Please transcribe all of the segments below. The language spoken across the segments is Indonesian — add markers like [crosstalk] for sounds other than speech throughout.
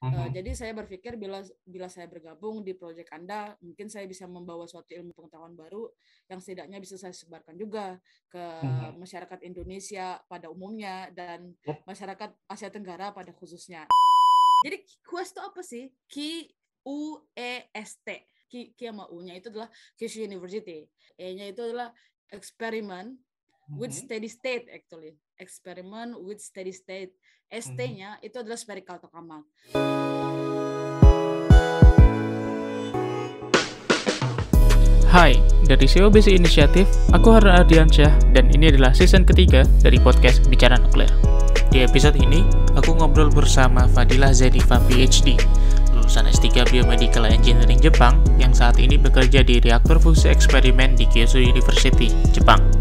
Uh, jadi saya berpikir bila bila saya bergabung di proyek Anda, mungkin saya bisa membawa suatu ilmu pengetahuan baru yang setidaknya bisa saya sebarkan juga ke uh-huh. masyarakat Indonesia pada umumnya dan yep. masyarakat Asia Tenggara pada khususnya. Jadi Quest itu apa sih? Q U E S T. Q, sama U-nya itu adalah Kyushu University. E-nya itu adalah experiment with mm-hmm. steady state actually experiment with steady state ST-nya mm-hmm. itu adalah spherical tokamak Hai, dari SEO Basic Initiative, aku Harun Ardiansyah dan ini adalah season ketiga dari podcast Bicara Nuklir. Di episode ini, aku ngobrol bersama Fadila Zediva PhD, lulusan S3 Biomedical Engineering Jepang yang saat ini bekerja di reaktor fusi eksperimen di Kyushu University, Jepang.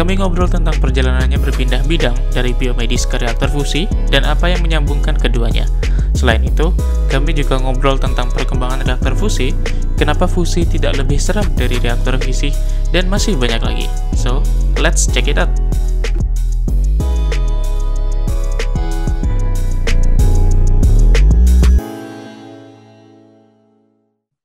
Kami ngobrol tentang perjalanannya berpindah bidang dari biomedis ke reaktor fusi dan apa yang menyambungkan keduanya. Selain itu, kami juga ngobrol tentang perkembangan reaktor fusi, kenapa fusi tidak lebih seram dari reaktor fisi, dan masih banyak lagi. So, let's check it out!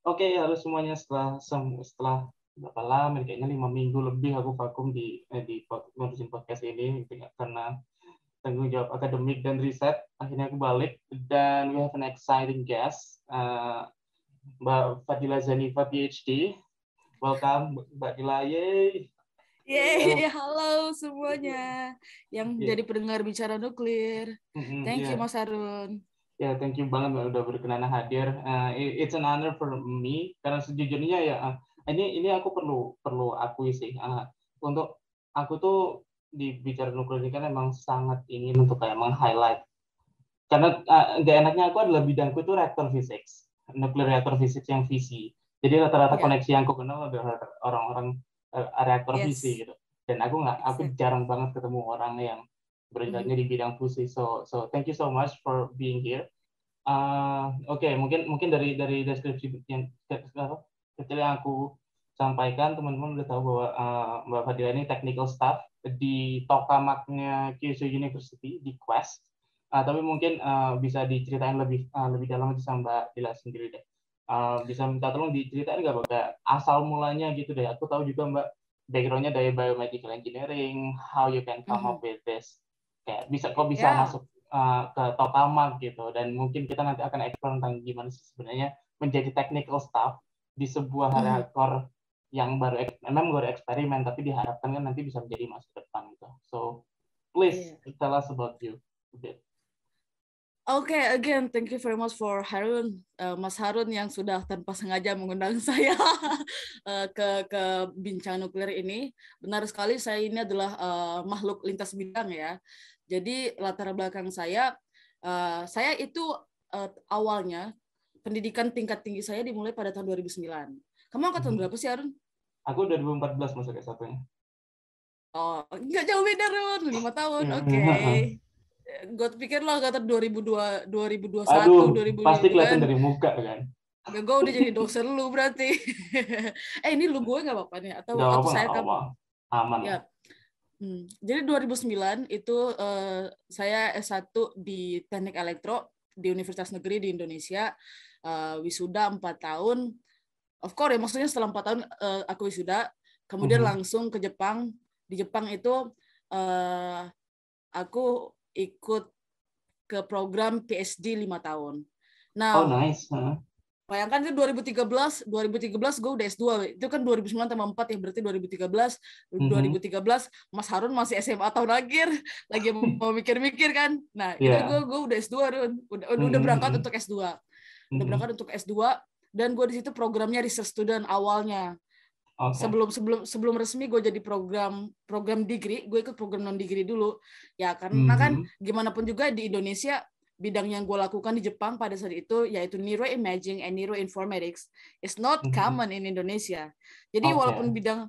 Oke, halo semuanya setelah setelah berapa lama kayaknya lima minggu lebih aku vakum di eh, di ngurusin podcast ini karena tanggung jawab akademik dan riset akhirnya aku balik dan we have an exciting guest uh, Mbak Fadila Zanifa PhD welcome Mbak Dila yeay Yeay, [laughs] halo semuanya yang yeah. jadi pendengar bicara nuklir. Thank yeah. you Mas Harun. Ya, yeah, thank you banget udah berkenan hadir. Uh, it's an honor for me karena sejujurnya ya uh, ini ini aku perlu perlu akui sih. Uh, untuk aku tuh di bicara nuklir ini kan emang sangat ingin untuk kayak meng-highlight. Karena uh, gak enaknya aku adalah bidangku itu reaktor physics nuklir reaktor physics yang visi. Jadi rata-rata yeah. koneksi yang aku kenal adalah orang-orang uh, reaktor yes. visi gitu. Dan aku nggak aku jarang banget ketemu orang yang bergeraknya mm -hmm. di bidang fusi so so thank you so much for being here. Uh, oke okay, mungkin mungkin dari dari deskripsi yang kecil yang aku sampaikan teman-teman udah tahu bahwa uh, Mbak Fadila ini technical staff di tokamaknya Kyushu University di Quest. Uh, tapi mungkin uh, bisa diceritain lebih uh, lebih dalam aja sama Mbak Dila sendiri deh. Uh, bisa minta tolong diceritain nggak Mbak asal mulanya gitu deh. Aku tahu juga Mbak backgroundnya dari biomedical engineering, how you can come mm -hmm. up with this. Kayak bisa kok bisa yeah. masuk uh, ke tokamak gitu dan mungkin kita nanti akan explore tentang gimana sih sebenarnya menjadi technical staff di sebuah mm -hmm. reaktor yang baru memang baru eksperimen tapi diharapkan kan nanti bisa menjadi masa depan gitu. So please yeah. tell us about you a bit. Okay, again, thank you very much for Harun, uh, Mas Harun yang sudah tanpa sengaja mengundang [laughs] saya uh, ke ke bincang nuklir ini. Benar sekali, saya ini adalah uh, makhluk lintas bidang ya. Jadi latar belakang saya, uh, saya itu uh, awalnya pendidikan tingkat tinggi saya dimulai pada tahun 2009. Kamu angkatan hmm. berapa sih Harun? Aku 2014 masuk S1-nya. Oh, nggak jauh beda, Run. Lima tahun, hmm. oke. Okay. gue pikir lo angkatan 2002, 2021, Aduh, 2002. Pasti kelihatan dari muka kan. Gak, gue udah jadi dosen lu berarti. [laughs] eh, ini lu gue nggak apa-apa nih? Atau, gak atau apa, saya kamu? Aman. Ya. Hmm. Jadi 2009 itu uh, saya S1 di Teknik Elektro di Universitas Negeri di Indonesia. Uh, wisuda 4 tahun of course ya maksudnya setelah empat tahun uh, aku wisuda kemudian mm -hmm. langsung ke Jepang di Jepang itu uh, aku ikut ke program PhD lima tahun. Nah, oh nice. Huh? Bayangkan itu 2013, 2013 gue udah S2. Itu kan 2009 tambah 4 ya, berarti 2013. Mm -hmm. 2013 Mas Harun masih SMA tahun akhir, [laughs] lagi mau mikir-mikir kan. Nah, yeah. itu gue gue udah S2, Run. Udah, mm -hmm. udah berangkat untuk S2. Udah berangkat untuk S2 dan gue di situ programnya research student awalnya okay. sebelum sebelum sebelum resmi gue jadi program program degree gue ikut program non degree dulu ya karena mm -hmm. kan gimana pun juga di Indonesia bidang yang gue lakukan di Jepang pada saat itu yaitu neuroimaging and neuroinformatics is not mm -hmm. common in Indonesia jadi okay. walaupun bidang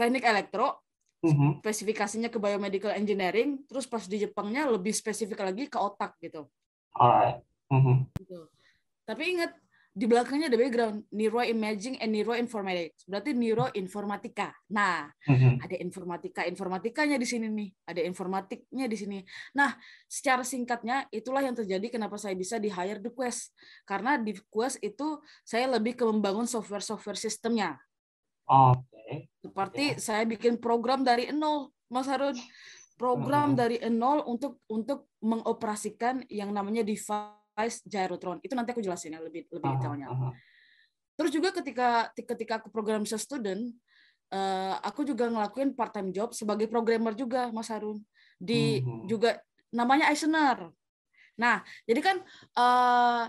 teknik elektro mm -hmm. spesifikasinya ke biomedical engineering terus pas di Jepangnya lebih spesifik lagi ke otak gitu alright mm -hmm. gitu. tapi ingat di belakangnya ada background neuroimaging and neuroinformatics. Berarti neuroinformatika. Nah, Mhm. ada informatika informatikanya di sini nih ada informatiknya di sini nah secara singkatnya itulah yang terjadi kenapa saya bisa di hire di Quest karena di Quest itu saya lebih ke membangun software software sistemnya Oke. seperti saya bikin program dari nol Mas Harun program Mhm. dari nol untuk untuk mengoperasikan yang namanya device gyrotron itu nanti aku jelasin ya lebih lebih detailnya. Terus juga ketika ketika aku program as a student, eh, aku juga ngelakuin part time job sebagai programmer juga, Mas Harun. Di Mhm. juga namanya Eisner. Nah, jadi kan eh,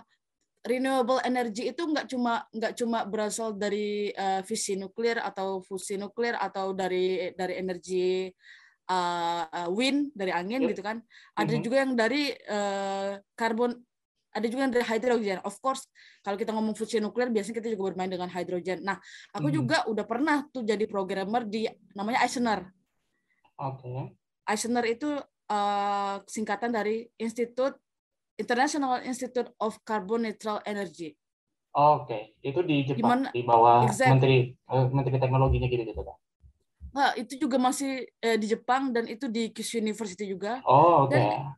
renewable energy itu nggak cuma nggak cuma berasal dari eh, fisi nuklir atau fusi nuklir atau dari dari energi eh, wind dari angin gitu kan. Ada Mhm. juga yang dari eh, karbon ada juga yang dari hidrogen. Of course, kalau kita ngomong fusi nuklir biasanya kita juga bermain dengan hidrogen. Nah, aku Mhm. juga udah pernah tuh jadi programmer di namanya Eisner. Oke. Eisner itu eh, singkatan dari Institute International Institute of Carbon Neutral Energy. Oke, itu di Jepang, Gimana- di bawah Exact. menteri eh, menteri teknologinya gitu gitu kan. Nah, itu juga masih eh, di Jepang dan itu di Kyushu University juga. Oh, oke. Dan-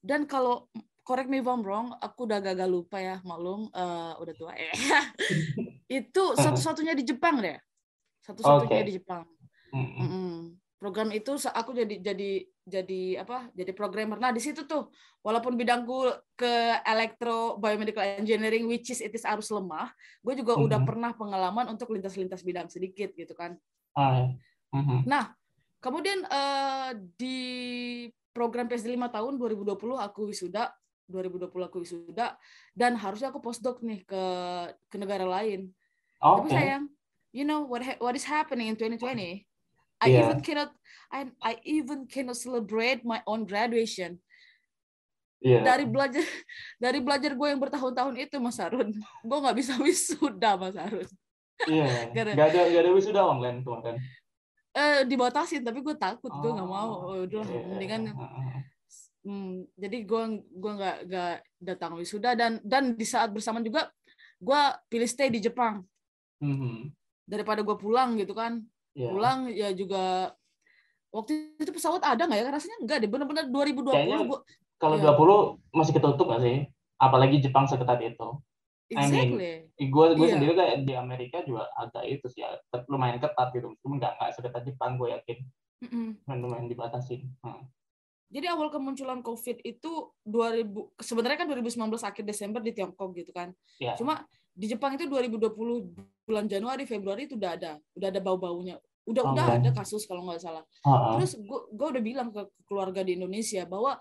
Dan kalau correct me if I'm wrong, aku udah gagal lupa ya, maklum eh, udah tua. Eh. [laughs] itu satu-satunya di Jepang deh. Satu-satunya Oke. di Jepang. Mm-mm. Mm-mm. Program itu aku jadi jadi jadi apa? Jadi programmer. Nah di situ tuh, walaupun bidangku ke elektro biomedical engineering, which is it is arus lemah, gue juga udah Mhm. pernah pengalaman untuk lintas-lintas bidang sedikit gitu kan. Ah, ya. Mhm. Nah, kemudian eh, di program PSD 5 tahun 2020 aku wisuda, 2020 aku wisuda dan harusnya aku postdoc nih ke ke negara lain. Tapi Oke. sayang, you know what ha- what is happening in 2020? I Yeah. even cannot I I even cannot celebrate my own graduation. Iya. Dari belajar [laughs] dari belajar gue yang bertahun-tahun itu Mas Harun, gue nggak bisa [laughs] wisuda Mas Harun. Iya. [laughs] Gara- Gak ada gak ada wisuda online kemarin. Eh dibatasin tapi gue takut, gue nggak mau. Oh, Oh, udah iya. mendingan. Hmm, jadi gue gua nggak nggak datang wisuda dan dan di saat bersamaan juga gue pilih stay di Jepang Mhm. daripada gue pulang gitu kan Iya. pulang ya juga waktu itu pesawat ada nggak ya rasanya enggak deh benar-benar 2020 Kayaknya- gue Kalau Iya. 20 masih ketutup nggak sih? Apalagi Jepang seketat itu. I mean, exactly Gue gue Iya. sendiri kayak di Amerika juga agak itu sih ya, lumayan ketat gitu. Cuma nggak nggak seketat Jepang gue yakin. Mm-mm. Lumayan, lumayan dibatasin. Heeh. Jadi awal kemunculan COVID itu 2000 sebenarnya kan 2019 akhir Desember di Tiongkok gitu kan Iya. cuma di Jepang itu 2020 bulan Januari Februari itu udah ada udah ada bau-baunya udah udah iya. ada kasus kalau nggak salah Heeh. Terus gue udah bilang ke ke keluarga di Indonesia bahwa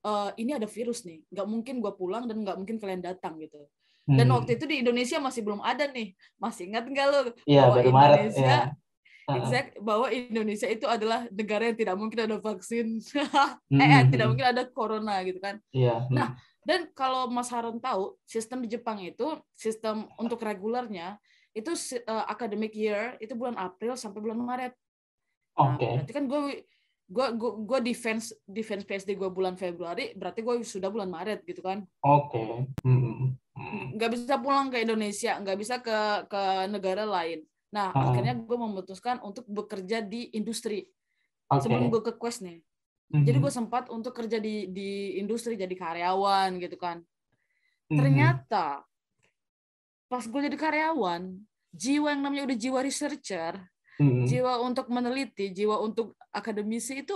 eh, ini ada virus nih, nggak mungkin gue pulang dan nggak mungkin kalian datang gitu. Dan Hmm. waktu itu di Indonesia masih belum ada nih, masih ingat nggak lo Iya baru Maret Indonesia, ya. Exact bahwa Indonesia itu adalah negara yang tidak mungkin ada vaksin, [laughs] eh, Hmm, eh, hmm, tidak mungkin ada corona gitu kan. Iya. hmm. Nah, Dan kalau Mas Harun tahu, sistem di Jepang itu sistem untuk regulernya itu eh, academic year itu bulan April sampai bulan Maret. Nah, Oke. berarti kan gue gue gue gue defense defense PSD gue bulan Februari, berarti gue sudah bulan Maret gitu kan. Oke. Hmm. Hmm. Nggak bisa pulang ke Indonesia, nggak bisa ke ke negara lain. Nah, Ah. akhirnya gue memutuskan untuk bekerja di industri Oke. sebelum gue ke Quest nih. Mhm. Jadi gue sempat untuk kerja di di industri jadi karyawan gitu kan. Mhm. Ternyata pas gue jadi karyawan, jiwa yang namanya udah jiwa researcher, Mhm. jiwa untuk meneliti, jiwa untuk akademisi itu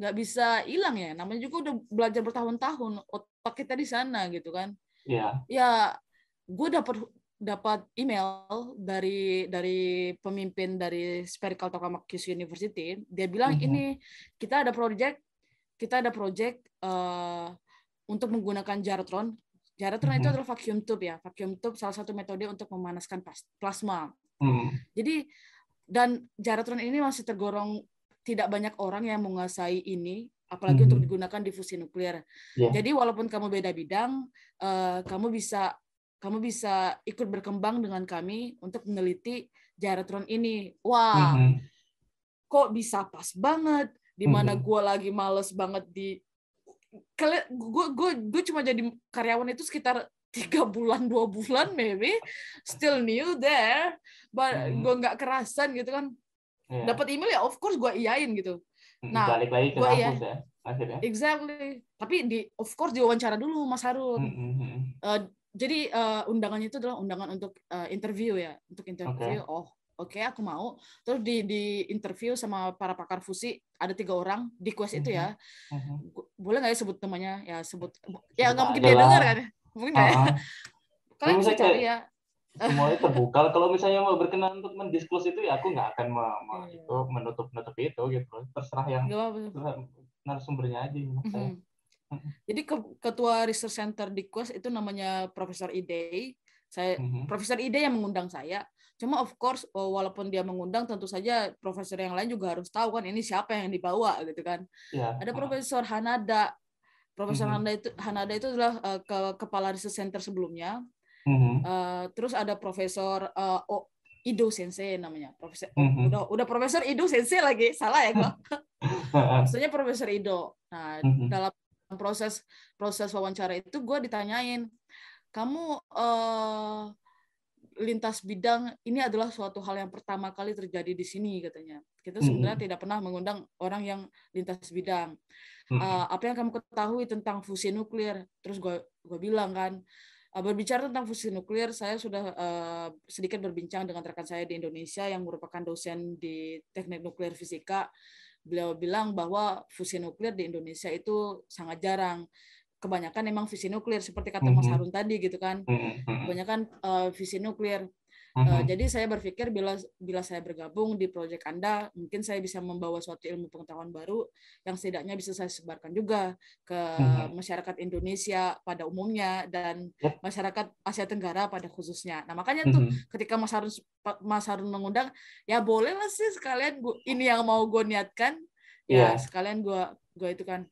nggak bisa hilang ya. Namanya juga udah belajar bertahun-tahun, otak kita di sana gitu kan. Iya. Ya, gue dapat dapat email dari dari pemimpin dari Spherical Tokamak University. Dia bilang Mhm. ini kita ada project, kita ada project eh, untuk menggunakan Gyrotron. Gyrotron itu Mhm. adalah vacuum tube ya. Vacuum tube salah satu metode untuk memanaskan plasma. Mhm. Jadi dan Gyrotron ini masih tergolong tidak banyak orang yang menguasai ini, apalagi Mhm. untuk digunakan di fusi nuklir. Iya. Jadi walaupun kamu beda bidang, eh, kamu bisa kamu bisa ikut berkembang dengan kami untuk meneliti Gyrotron ini. Wah, Mhm. kok bisa pas banget? Di mana Mhm. gua lagi males banget di kalian gue gue gue cuma jadi karyawan itu sekitar tiga bulan dua bulan maybe still new there but Hmm. gue nggak kerasan gitu kan Iya. dapat email ya of course gue iyain gitu nah, balik lagi ke gua iya. ya akhirnya. exactly tapi di of course diwawancara dulu Mas Harun Mm, mm, mm. Eh, jadi eh, undangannya itu adalah undangan untuk eh, interview ya untuk interview oh oke aku mau terus di di interview sama para pakar fusi ada tiga orang di quest itu ya Mhm. Gu- boleh nggak ya sebut namanya ya sebut ya nggak mungkin dia dengar kan ya mungkin nggak ya Ah, ah. kalian bisa cari ya semuanya terbuka. Kalau misalnya mau berkenan untuk mendisklose itu ya aku nggak akan me- Iya. itu menutup menutup itu gitu. Terserah yang terserah narasumbernya aja saya. Mhm. Jadi ke- ketua research center di Quest itu namanya Profesor Ide. Saya Mhm. Profesor Ide yang mengundang saya. Cuma of course oh, walaupun dia mengundang tentu saja profesor yang lain juga harus tahu kan ini siapa yang dibawa gitu kan. Ya. Ada ah. Profesor Hanada. Profesor Mhm. Hanada itu Hanada itu adalah eh, ke- kepala research center sebelumnya. Mhm. Eh, terus ada Profesor eh, oh, Ido Sensei namanya. Profesor oh, Mhm. udah udah Profesor Ido Sensei lagi. Salah ya gua. [laughs] Ah, maksudnya Profesor Ido. Nah, Mhm. dalam proses proses wawancara itu gue ditanyain, kamu eh, lintas bidang ini adalah suatu hal yang pertama kali terjadi di sini katanya. Kita sebenarnya Mhm. tidak pernah mengundang orang yang lintas bidang. Mhm. Eh, apa yang kamu ketahui tentang fusi nuklir? Terus gue gue bilang kan, eh, berbicara tentang fusi nuklir, saya sudah eh, sedikit berbincang dengan rekan saya di Indonesia yang merupakan dosen di teknik nuklir fisika. Beliau bilang bahwa fusi nuklir di Indonesia itu sangat jarang. Kebanyakan memang fusi nuklir seperti kata Mas Mhm. Harun tadi gitu kan. Mhm. Mhm. Kebanyakan eh, fusi nuklir. Mhm. Eh, jadi saya berpikir bila bila saya bergabung di proyek Anda, mungkin saya bisa membawa suatu ilmu pengetahuan baru yang setidaknya bisa saya sebarkan juga ke Mhm. masyarakat Indonesia pada umumnya dan Yep. masyarakat Asia Tenggara pada khususnya. Nah makanya tuh Mhm. ketika Mas Harun Mas Harun mengundang, ya boleh lah sih sekalian gua, ini yang mau gue niatkan, ya Iya. sekalian gue gue itu kan.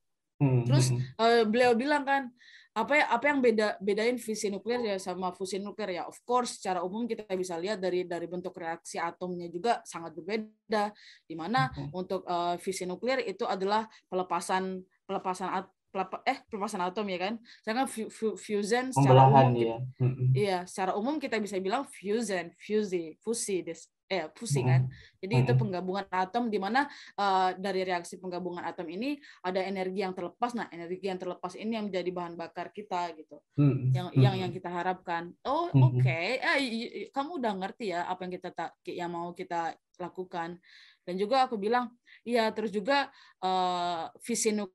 Terus eh, beliau bilang kan apa ya apa yang beda bedain fisi nuklir ya sama fusi nuklir ya of course secara umum kita bisa lihat dari dari bentuk reaksi atomnya juga sangat berbeda di mana Mhm. untuk eh, fisi nuklir itu adalah pelepasan pelepasan at- pelep- eh pelepasan atom ya kan sedangkan fu- fu- fusion secara Pembelahan umum kita- ya. Mhm. Iya, secara umum kita bisa bilang fusion, fusi, fusi, des, eh fusi Mhm. kan. Jadi itu penggabungan atom di mana eh, dari reaksi penggabungan atom ini ada energi yang terlepas. Nah, energi yang terlepas ini yang menjadi bahan bakar kita gitu. Mhm. Yang yang yang kita harapkan. Oh, oke. Eh, i- i- kamu udah ngerti ya apa yang kita tak yang mau kita lakukan. Dan juga aku bilang, iya terus juga eh, visi nuk-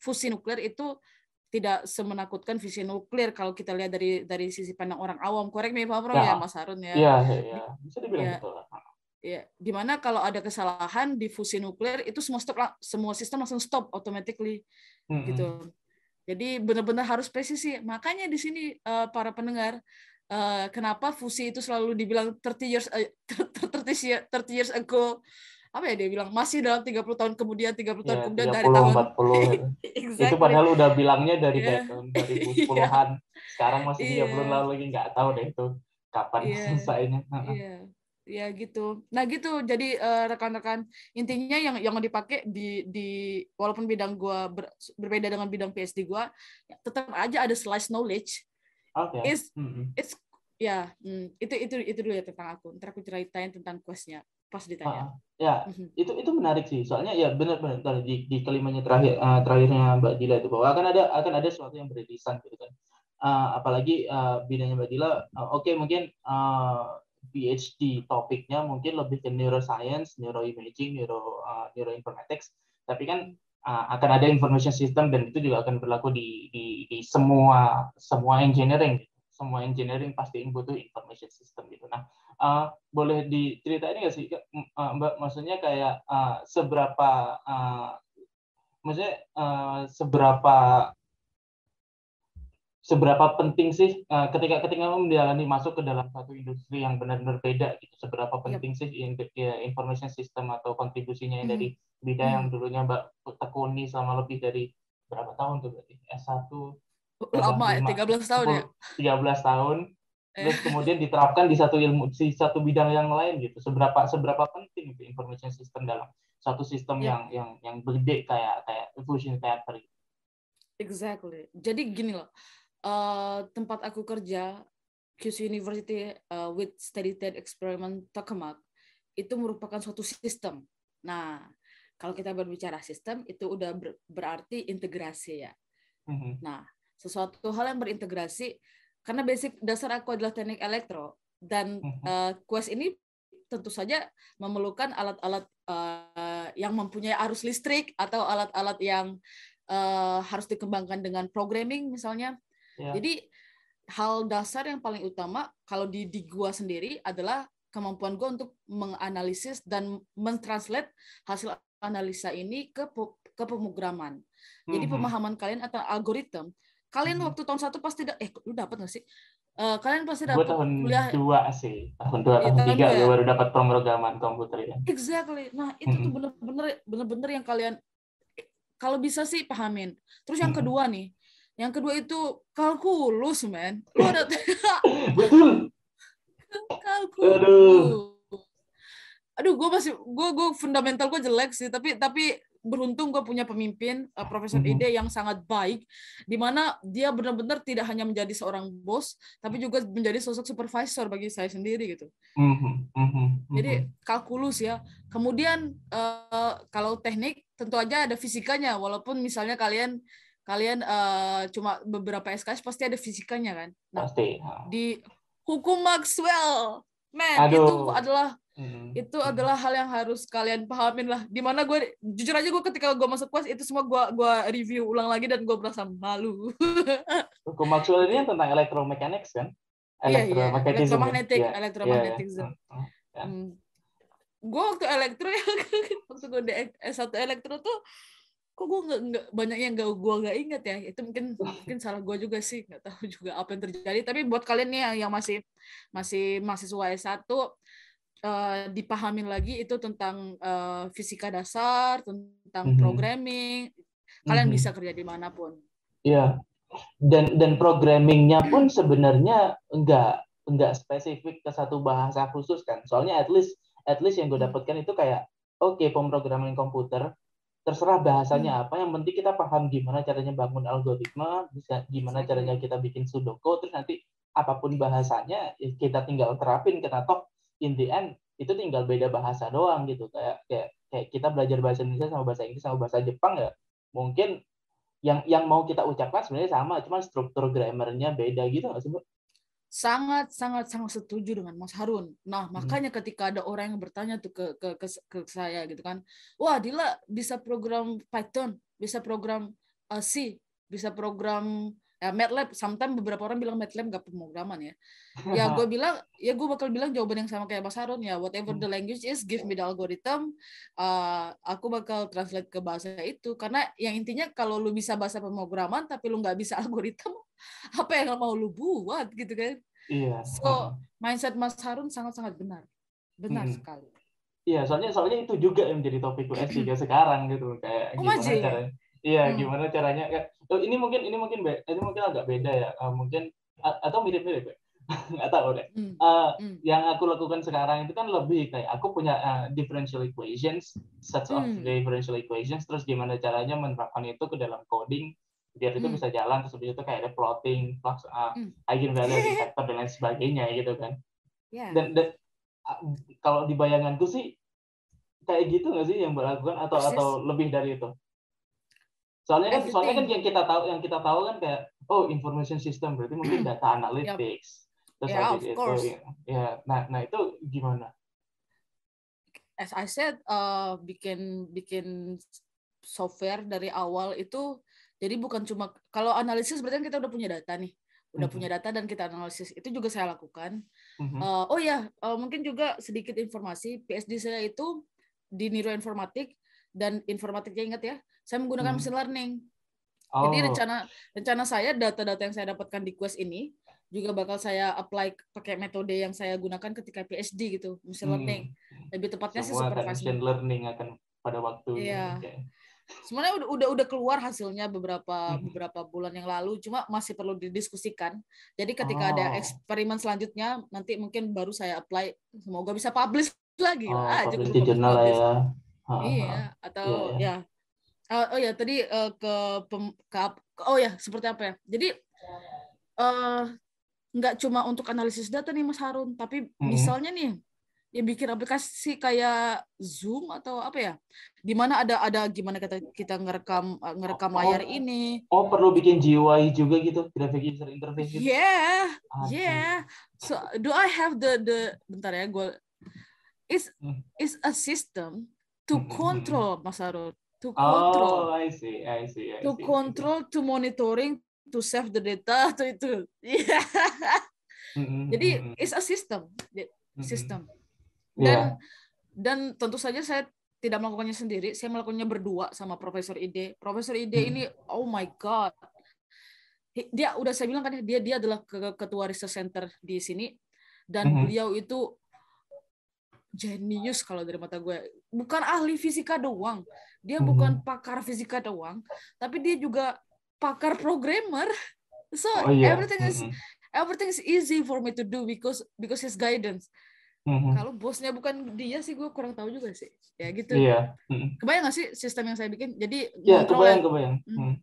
fusi nuklir itu tidak semenakutkan visi nuklir kalau kita lihat dari dari sisi pandang orang awam. Korek me Pak Bro Ya. ya Mas Harun ya. Iya, iya. Bisa dibilang Iya. gitu lah. Ya, di mana kalau ada kesalahan di fusi nuklir itu semua stop semua sistem langsung stop automatically Mhm. gitu. Jadi benar-benar harus presisi. Makanya di sini eh, para pendengar eh, kenapa fusi itu selalu dibilang 30 years eh, 30 years 30 years ago apa ya dia bilang masih dalam 30 tahun kemudian 30 tahun Ya, kemudian 30, dari tahun 40 gitu. Exactly. Itu padahal udah bilangnya dari Iya. tahun [laughs] 2010-an. Sekarang masih Iya. bulan lalu lagi nggak tahu deh itu kapan Iya. [laughs] selesainya. Iya, ya gitu. Nah gitu. Jadi eh, rekan-rekan intinya yang yang dipakai di di walaupun bidang gua ber- berbeda dengan bidang PSD gua, ya, tetap aja ada slice knowledge. Oke. Is Mhm. it's ya hmm, itu itu itu dulu ya tentang aku. Ntar aku ceritain tentang questnya pas ditanya. Ah, ya, Mhm. itu itu menarik sih. Soalnya ya benar-benar di, di kalimatnya terakhir eh, terakhirnya Mbak Dila itu bahwa akan ada akan ada sesuatu yang beririsan gitu kan. Eh, apalagi eh, bidangnya Mbak Dila, eh, oke mungkin eh, PhD topiknya mungkin lebih ke neuroscience, neuroimaging, neuro eh, neuroinformatics, tapi kan eh, akan ada information system dan itu juga akan berlaku di di, di semua semua engineering. Semua engineering pasti butuh information system gitu. Nah, eh, boleh diceritain nggak sih eh, Mbak? Maksudnya kayak eh, seberapa, eh, maksudnya eh, seberapa seberapa penting sih eh, ketika ketika menjalani masuk ke dalam satu industri yang benar-benar beda gitu seberapa penting sih in- ya, information system atau kontribusinya yang Hmm. dari bidang yang Hmm. dulunya Mbak tekuni selama lebih dari berapa tahun tuh berarti S1 Lama ya, lima- 13 tahun ya. 13 tahun Eh, terus kemudian diterapkan di satu ilmu di satu bidang yang lain gitu seberapa seberapa penting itu information system dalam satu sistem Ya. yang yang yang gede kayak kayak fusion reactor gitu. Exactly. Jadi gini loh, uh, tempat aku kerja, QC University uh, with Steady State Experiment Tokamak, itu merupakan suatu sistem. Nah, kalau kita berbicara sistem, itu udah ber berarti integrasi ya. Mhm. Nah, sesuatu hal yang berintegrasi, karena basic dasar aku adalah teknik elektro, dan Mhm. uh, Quest ini tentu saja memerlukan alat-alat uh, yang mempunyai arus listrik atau alat-alat yang uh, harus dikembangkan dengan programming misalnya. Ya. Jadi hal dasar yang paling utama kalau di di gua sendiri adalah kemampuan gua untuk menganalisis dan mentranslate hasil analisa ini ke ke pemrograman. Jadi Mhm. pemahaman kalian atau algoritma kalian Mhm. waktu tahun satu pasti da- eh lu dapat nggak sih? Eh, kalian pasti dapat tahun kuliah dua sih, tahun dua, tahun tahun tiga gue ya? baru dapat pemrograman komputer ya. Exactly. Nah, itu tuh Mhm. bener-bener bener-bener yang kalian kalau bisa sih pahamin. Terus yang Mhm. kedua nih, yang kedua itu kalkulus, man. Lu ada Betul. [laughs] [laughs] kalkulus. Aduh. Aduh, gue masih gue gue fundamental gue jelek sih, tapi tapi beruntung gue punya pemimpin uh, Profesor Mhm. Ide yang sangat baik, di mana dia benar-benar tidak hanya menjadi seorang bos, tapi juga menjadi sosok supervisor bagi saya sendiri gitu. Mhm, mhm, Jadi mhm. kalkulus ya. Kemudian eh, kalau teknik tentu aja ada fisikanya walaupun misalnya kalian kalian eh, cuma beberapa SKS pasti ada fisikanya kan. Nah, pasti. Di hukum Maxwell, man Aduh. itu adalah Mhm, itu adalah hal yang harus kalian pahamin lah. Di mana gue jujur aja gue ketika gue masuk kelas itu semua gue gua review ulang lagi dan gue merasa malu. [laughs] Hukum Maxwell ini tentang electromechanics kan? Iya, iya. Electromagnetism. Electromagnetic, Iya, electromagnetism. iya, iya. Ya. Hmm. Gue waktu elektro ya, [laughs] waktu gue di S1 elektro tuh, kok gue nggak nggak banyak yang gak gue nggak inget ya. Itu mungkin mungkin salah gue juga sih, nggak tahu juga apa yang terjadi. Tapi buat kalian nih yang, yang masih masih mahasiswa S1 eh, dipahamin lagi itu tentang eh, fisika dasar, tentang Mhm. programming. Kalian Mhm. bisa kerja di mana pun. Iya. Dan dan programmingnya pun sebenarnya enggak enggak spesifik ke satu bahasa khusus kan. Soalnya at least at least yang gue Hmm. dapatkan itu kayak oke pemrograman komputer terserah Hmm. bahasanya apa yang penting kita paham gimana caranya bangun algoritma bisa gimana caranya kita bikin sudoku terus nanti apa pun bahasanya ya kita tinggal terapin karena toh in the end itu tinggal beda bahasa doang gitu kayak kayak kayak kita belajar bahasa Indonesia sama bahasa Inggris sama bahasa Jepang ya mungkin yang yang mau kita ucapkan sebenarnya sama cuma struktur grammarnya beda gitu nggak sih Bu? sangat sangat sangat setuju dengan Mas Harun. Nah Hmm. makanya ketika ada orang yang bertanya tuh ke ke ke, ke saya gitu kan, wah Dila bisa program Python, bisa program uh, C, bisa program ya, MATLAB. Sometimes beberapa orang bilang MATLAB nggak pemrograman ya. Ya gue bilang, ya gue bakal bilang jawaban yang sama kayak Mas Harun ya. Whatever the language is, give me the algorithm. Uh, aku bakal translate ke bahasa itu karena yang intinya kalau lu bisa bahasa pemrograman tapi lu nggak bisa [laughs] algoritma, apa yang mau lu buat gitu kan? iya So, mindset Mas Harun sangat-sangat benar. Benar Hmm. sekali. iya soalnya soalnya itu juga yang menjadi topik S3 sekarang gitu kayak Oh, gimana ya? caranya iya Hmm. gimana caranya oh, ini mungkin ini mungkin ini mungkin agak beda ya Eh, mungkin atau mirip-mirip ya [laughs] nggak tahu deh Hmm. Eh, Hmm. yang aku lakukan sekarang itu kan lebih kayak aku punya uh, differential equations, sets of Hmm. differential equations, terus gimana caranya menerapkan itu ke dalam coding biar itu Hmm. bisa jalan, terus itu kayak ada plotting, flux, uh, Hmm. eigenvalue, factor [laughs] dan lain sebagainya gitu kan. Ya. Dan, dan uh, kalau di bayanganku sih kayak gitu nggak sih yang berlakukan atau Persis. atau lebih dari itu? Soalnya kan, soalnya kan yang kita tahu yang kita tahu kan kayak oh information system berarti mungkin [clears throat] data analytics. Terus Yeah, of itu course. ya, ya, nah nah itu gimana? As I said, uh, bikin bikin software dari awal itu jadi bukan cuma kalau analisis berarti kan kita udah punya data nih, udah Mhm. punya data dan kita analisis itu juga saya lakukan. Mhm. Uh, oh ya, uh, mungkin juga sedikit informasi PSD saya itu di neuroinformatik dan informatiknya ingat ya, saya menggunakan Mhm. machine learning. Oh, Jadi rencana rencana saya data-data yang saya dapatkan di Quest ini juga bakal saya apply pakai metode yang saya gunakan ketika PhD gitu, machine Hmm. learning. Lebih tepatnya sih semua akan supervised. machine learning akan pada waktu Iya. Sebenarnya udah, udah udah keluar hasilnya beberapa Hmm. beberapa bulan yang lalu, cuma masih perlu didiskusikan. Jadi ketika ada Oh. eksperimen selanjutnya, nanti mungkin baru saya apply. Semoga bisa publish lagi Oh, lah. publish di jurnal ya. Ha. Iya, atau Iya, ya. Oh, oh ya tadi eh, ke, pem- ke oh ya seperti apa ya jadi eh nggak cuma untuk analisis data nih Mas Harun tapi Mhm. misalnya nih ya bikin aplikasi kayak Zoom atau apa ya di mana ada ada gimana kita kita ngerekam ngerekam Oh. layar ini Oh perlu bikin GUI juga gitu, graphic user interface gitu. yeah Aduh. yeah so do I have the the bentar ya gue it's Hmm. it's a system to Hmm, hmm, hmm, control Mas Harun to control. Oh, I see, I see, I to see. control to monitoring to save the data [laughs] to itu. Yeah. Mhm, jadi mhm, it's a system. System. Iya. dan dan tentu saja saya tidak melakukannya sendiri. Saya melakukannya berdua sama Profesor Ide. Profesor Ide ini oh my god. Dia udah saya bilang kan ya, dia dia adalah ke- ketua research center di sini. Dan Mhm. beliau itu jenius kalau dari mata gue bukan ahli fisika doang dia Mhm. bukan pakar fisika doang tapi dia juga pakar programmer so Oh iya. everything is Mhm, everything is easy for me to do because because his guidance mhm. kalau bosnya bukan dia sih gue kurang tahu juga sih ya gitu Iya. mhm. kebayang gak sih sistem yang saya bikin jadi Ya, ngontrol kebayang, ya. kebayang. Hmm. Hmm.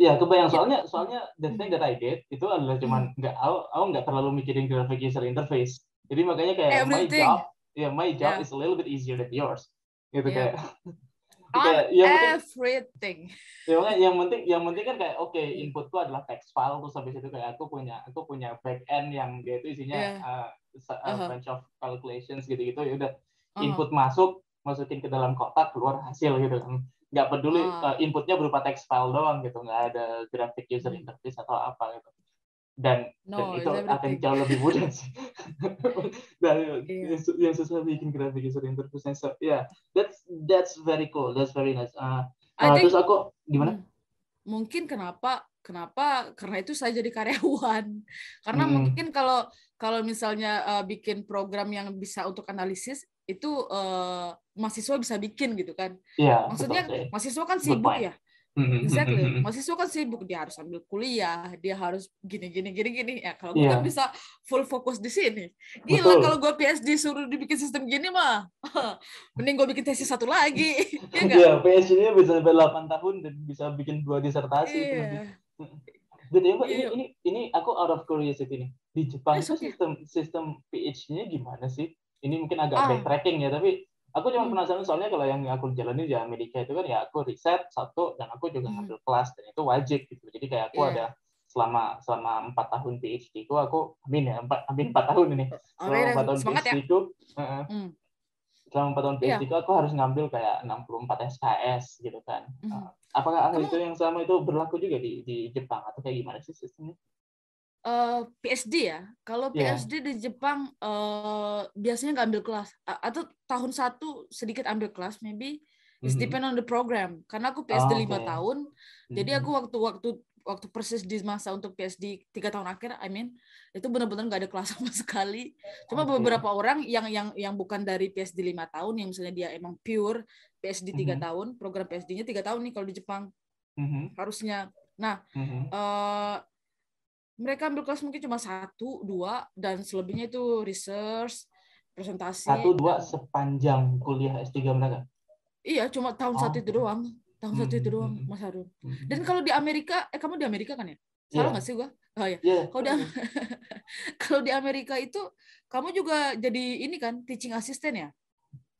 Ya, kebayang. Soalnya, soalnya the thing that I did itu adalah Hmm. cuman nggak, aku nggak terlalu mikirin graphic user interface. Jadi makanya kayak Everything. my job, ya my job Yeah. is a little bit easier than yours. Gitu Yeah. kayak. [laughs] kayak yang penting, everything ya, makanya yang penting, yang penting kan kayak oke inputku adalah text file terus habis itu kayak aku punya, aku punya back end yang dia itu isinya Yeah. uh, se- a Uh-huh. bunch of calculations gitu-gitu ya udah Uh-huh. input masuk masukin ke dalam kotak keluar hasil gitu kan nggak peduli Ah. uh, inputnya berupa text file doang gitu nggak ada graphic user Hmm. interface atau apa gitu dan, dan no itu it's akan jauh lebih mudah sih. [laughs] Dan Iya. yang, su- yang susah bikin graphic user interface so yeah that's that's very cool. That's very nice. Uh, uh, think terus aku gimana? Hmm. mungkin kenapa kenapa? Karena itu saya jadi karyawan. [laughs] Karena Hmm. mungkin kalau kalau misalnya uh, bikin program yang bisa untuk analisis itu uh, mahasiswa bisa bikin gitu kan. Iya, maksudnya betul mahasiswa kan sibuk ya exactly mhm, mhm. mahasiswa kan sibuk dia harus ambil kuliah dia harus gini gini gini gini ya kalau gue kan Iya. bisa full fokus di sini gila Betul. kalau gue PhD suruh dibikin sistem gini mah [laughs] mending gue bikin tesis satu lagi [laughs] ya Iya, PhD-nya bisa sampai 8 tahun dan bisa bikin dua disertasi iya Gitu ya, Mbak, ini, Iya. ini ini aku out of curiosity nih. Di Jepang It's itu sistem sistem PhD-nya gimana sih? Ini mungkin agak Ah. backtracking ya, tapi aku cuma Hmm. penasaran soalnya kalau yang aku jalani di Amerika itu kan ya aku riset satu dan aku juga Hmm. ngambil kelas dan itu wajib gitu. Jadi kayak aku Iya. ada selama selama empat tahun PhD ku aku amin ya empat amin empat tahun ini selama empat tahun semangat ya PhD ku heeh, Hmm. selama empat tahun. PhD ku aku harus ngambil kayak 64 SKS gitu kan. Mhm. Apakah Kamu- itu yang sama itu berlaku juga di di Jepang atau kayak gimana sih sistemnya? Eh, PSD ya. Kalau Iya. PSD di Jepang eh, biasanya nggak ambil kelas A- atau tahun satu sedikit ambil kelas, maybe it's Mhm. depend on the program. Karena aku PSD Oh, lima oke. tahun, jadi Mhm. aku waktu waktu waktu persis di masa untuk PSD tiga tahun akhir, I mean itu benar-benar nggak ada kelas [laughs] sama sekali. Cuma Oke. beberapa orang yang yang yang bukan dari PSD lima tahun, yang misalnya dia emang pure PSD tiga Mhm. tahun, program PSD-nya tiga tahun nih kalau di Jepang Mhm, harusnya. Nah, mhm. eh mereka ambil kelas mungkin cuma satu dua dan selebihnya itu research presentasi Satu dua sepanjang kuliah S3 mereka. iya cuma tahun Oh, satu itu oke. doang tahun satu itu Hmm, doang hmm, hmm. Mas Harun Mhm. dan kalau di Amerika eh kamu di Amerika kan ya salah Iya. nggak sih gua oh ya Iya. kalau di [laughs] kalau di Amerika itu kamu juga jadi ini kan teaching assistant ya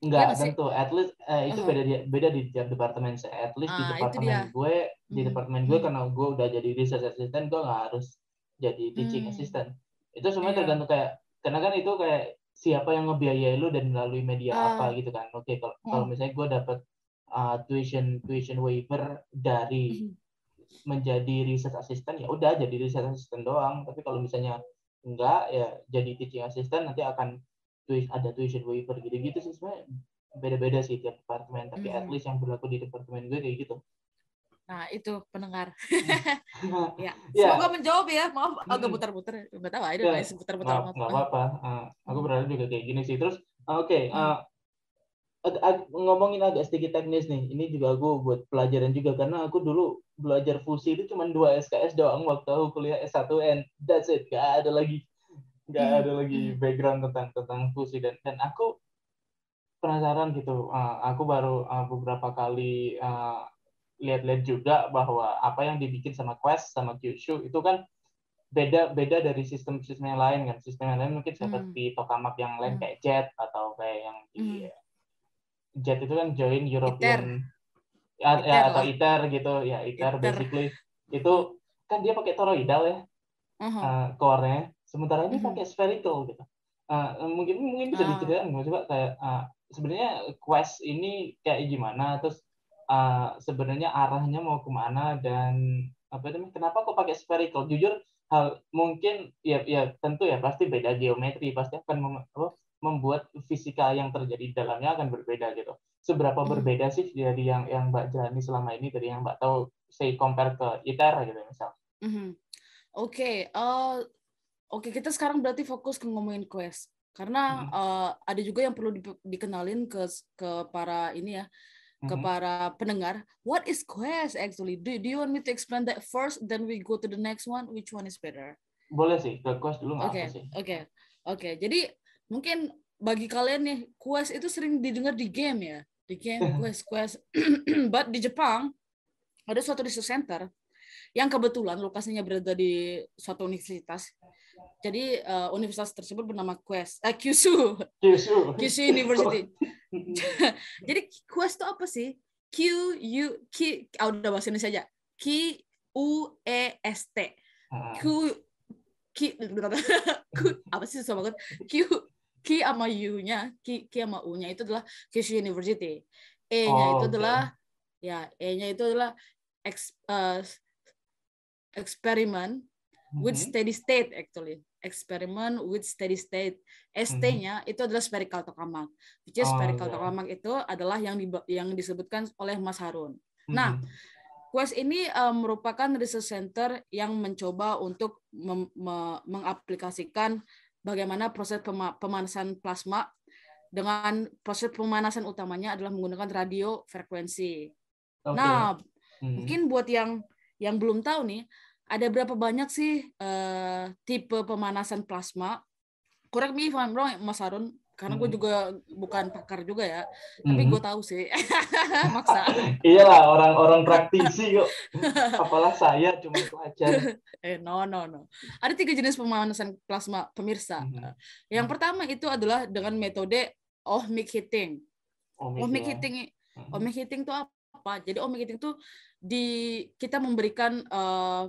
Enggak, nggak sih? tentu. At least eh, itu beda di beda di tiap departemen saya. At least di Ah, itu departemen gue, di Hmm, departemen gue hmm. karena gue udah jadi research assistant, gue nggak harus jadi teaching Hmm. assistant. Itu semuanya Iya. tergantung kayak karena kan itu kayak siapa yang ngebiayai lu dan melalui media Ah. apa gitu kan. Oke, kalau kalau Hmm. misalnya gue dapet uh, tuition tuition waiver dari Mhm. menjadi research assistant ya udah jadi research assistant doang tapi kalau misalnya enggak ya jadi teaching assistant nanti akan tuis ada tuition waiver gitu-gitu sih sebenarnya beda-beda sih tiap departemen tapi at Mhm. least yang berlaku di departemen gue kayak gitu nah itu pendengar. [laughs] Ya [laughs] Ya. semoga menjawab ya. Maaf agak Hmm. muter-muter nggak tahu ada Ya, nggak putar-putar nggak nggak apa-apa. Uh, aku Hmm. berharap juga kayak gini sih. Terus uh, oke Hmm. uh, ag- ag- ngomongin agak sedikit teknis nih. Ini juga aku buat pelajaran juga karena aku dulu belajar fusi itu cuma dua SKS doang waktu aku kuliah S1 and that's it. Gak ada lagi. Hmm, ada lagi hmm. background tentang tentang fusi dan dan aku penasaran gitu. Uh, aku baru uh, beberapa kali uh, lihat-lihat juga bahwa apa yang dibikin sama Quest sama Kyushu itu kan beda beda dari sistem-sistem yang lain kan sistem yang lain mungkin Hmm. seperti tokamak yang lain Hmm. kayak Jet atau kayak yang di Hmm. Jet itu kan join European ya, ya, ITER atau. ITER gitu ya ITER, ITER. basically itu kan dia pakai toroidal ya Uh-huh. uh, core-nya sementara ini Mhm. pakai spherical gitu Uh, mungkin mungkin bisa Ah. diceritakan nggak coba kayak uh, sebenarnya quest ini kayak gimana terus uh, sebenarnya arahnya mau ke mana dan apa namanya kenapa kok pakai spherical jujur hal mungkin ya ya tentu ya pasti beda geometri pasti akan mem- apa, membuat fisika yang terjadi di dalamnya akan berbeda gitu seberapa Mhm. berbeda sih dari yang yang mbak jalani selama ini dari yang mbak tahu say compare ke ITER gitu misal Mhm. Oke, eh, oke kita sekarang berarti fokus ke ngomongin quest karena Mhm. eh, ada juga yang perlu di- dikenalin ke ke para ini ya ke Mhm. para pendengar. What is quest actually? Do, do you want me to explain that first, then we go to the next one? Which one is better? boleh sih ke quest dulu nggak Oke, apa sih oke, oke. Jadi mungkin bagi kalian nih, quest itu sering didengar di game ya, di game [laughs] quest quest. [clears throat] But di Jepang ada suatu research center yang kebetulan lokasinya berada di suatu universitas. Jadi eh, universitas tersebut bernama Quest, eh, Kyushu, Kyushu Kyushu University. [laughs] [laughs] Jadi Quest itu apa sih? Q U Q, ah, udah bahasa Indonesia aja. Q U E S T. Q Q [laughs] Q apa sih susah banget Q Q sama U-nya Q, Q sama U-nya itu adalah Kyushu University E-nya Oh, itu adalah ya E-nya itu adalah ex, eh, eksperimen with mhm. steady state actually eksperimen with steady state ST-nya itu adalah spherical tokamak which is Oh, spherical iya. tokamak itu adalah yang di, yang disebutkan oleh Mas Harun nah, Mhm. Quest ini eh, merupakan research center yang mencoba untuk mem- me- mengaplikasikan bagaimana proses pema- pemanasan plasma dengan proses pemanasan utamanya adalah menggunakan radio frekuensi. Oke. Nah, Mhm. mungkin buat yang yang belum tahu nih, ada berapa banyak sih eh, tipe pemanasan plasma? Correct me if I'm wrong, Mas Harun, karena gue Hmm. juga bukan pakar juga ya, tapi Mhm. gue tahu sih, [laughs] maksa. Iyalah orang-orang praktisi kok. Apalah saya cuma pelajar. [laughs] Eh, no, no, no. Ada tiga jenis pemanasan plasma pemirsa. Mhm. Yang pertama itu adalah dengan metode ohmic heating. Omik Ohmic ya. heating, Mhm. ohmic heating itu apa? Jadi ohmic heating itu di kita memberikan eh,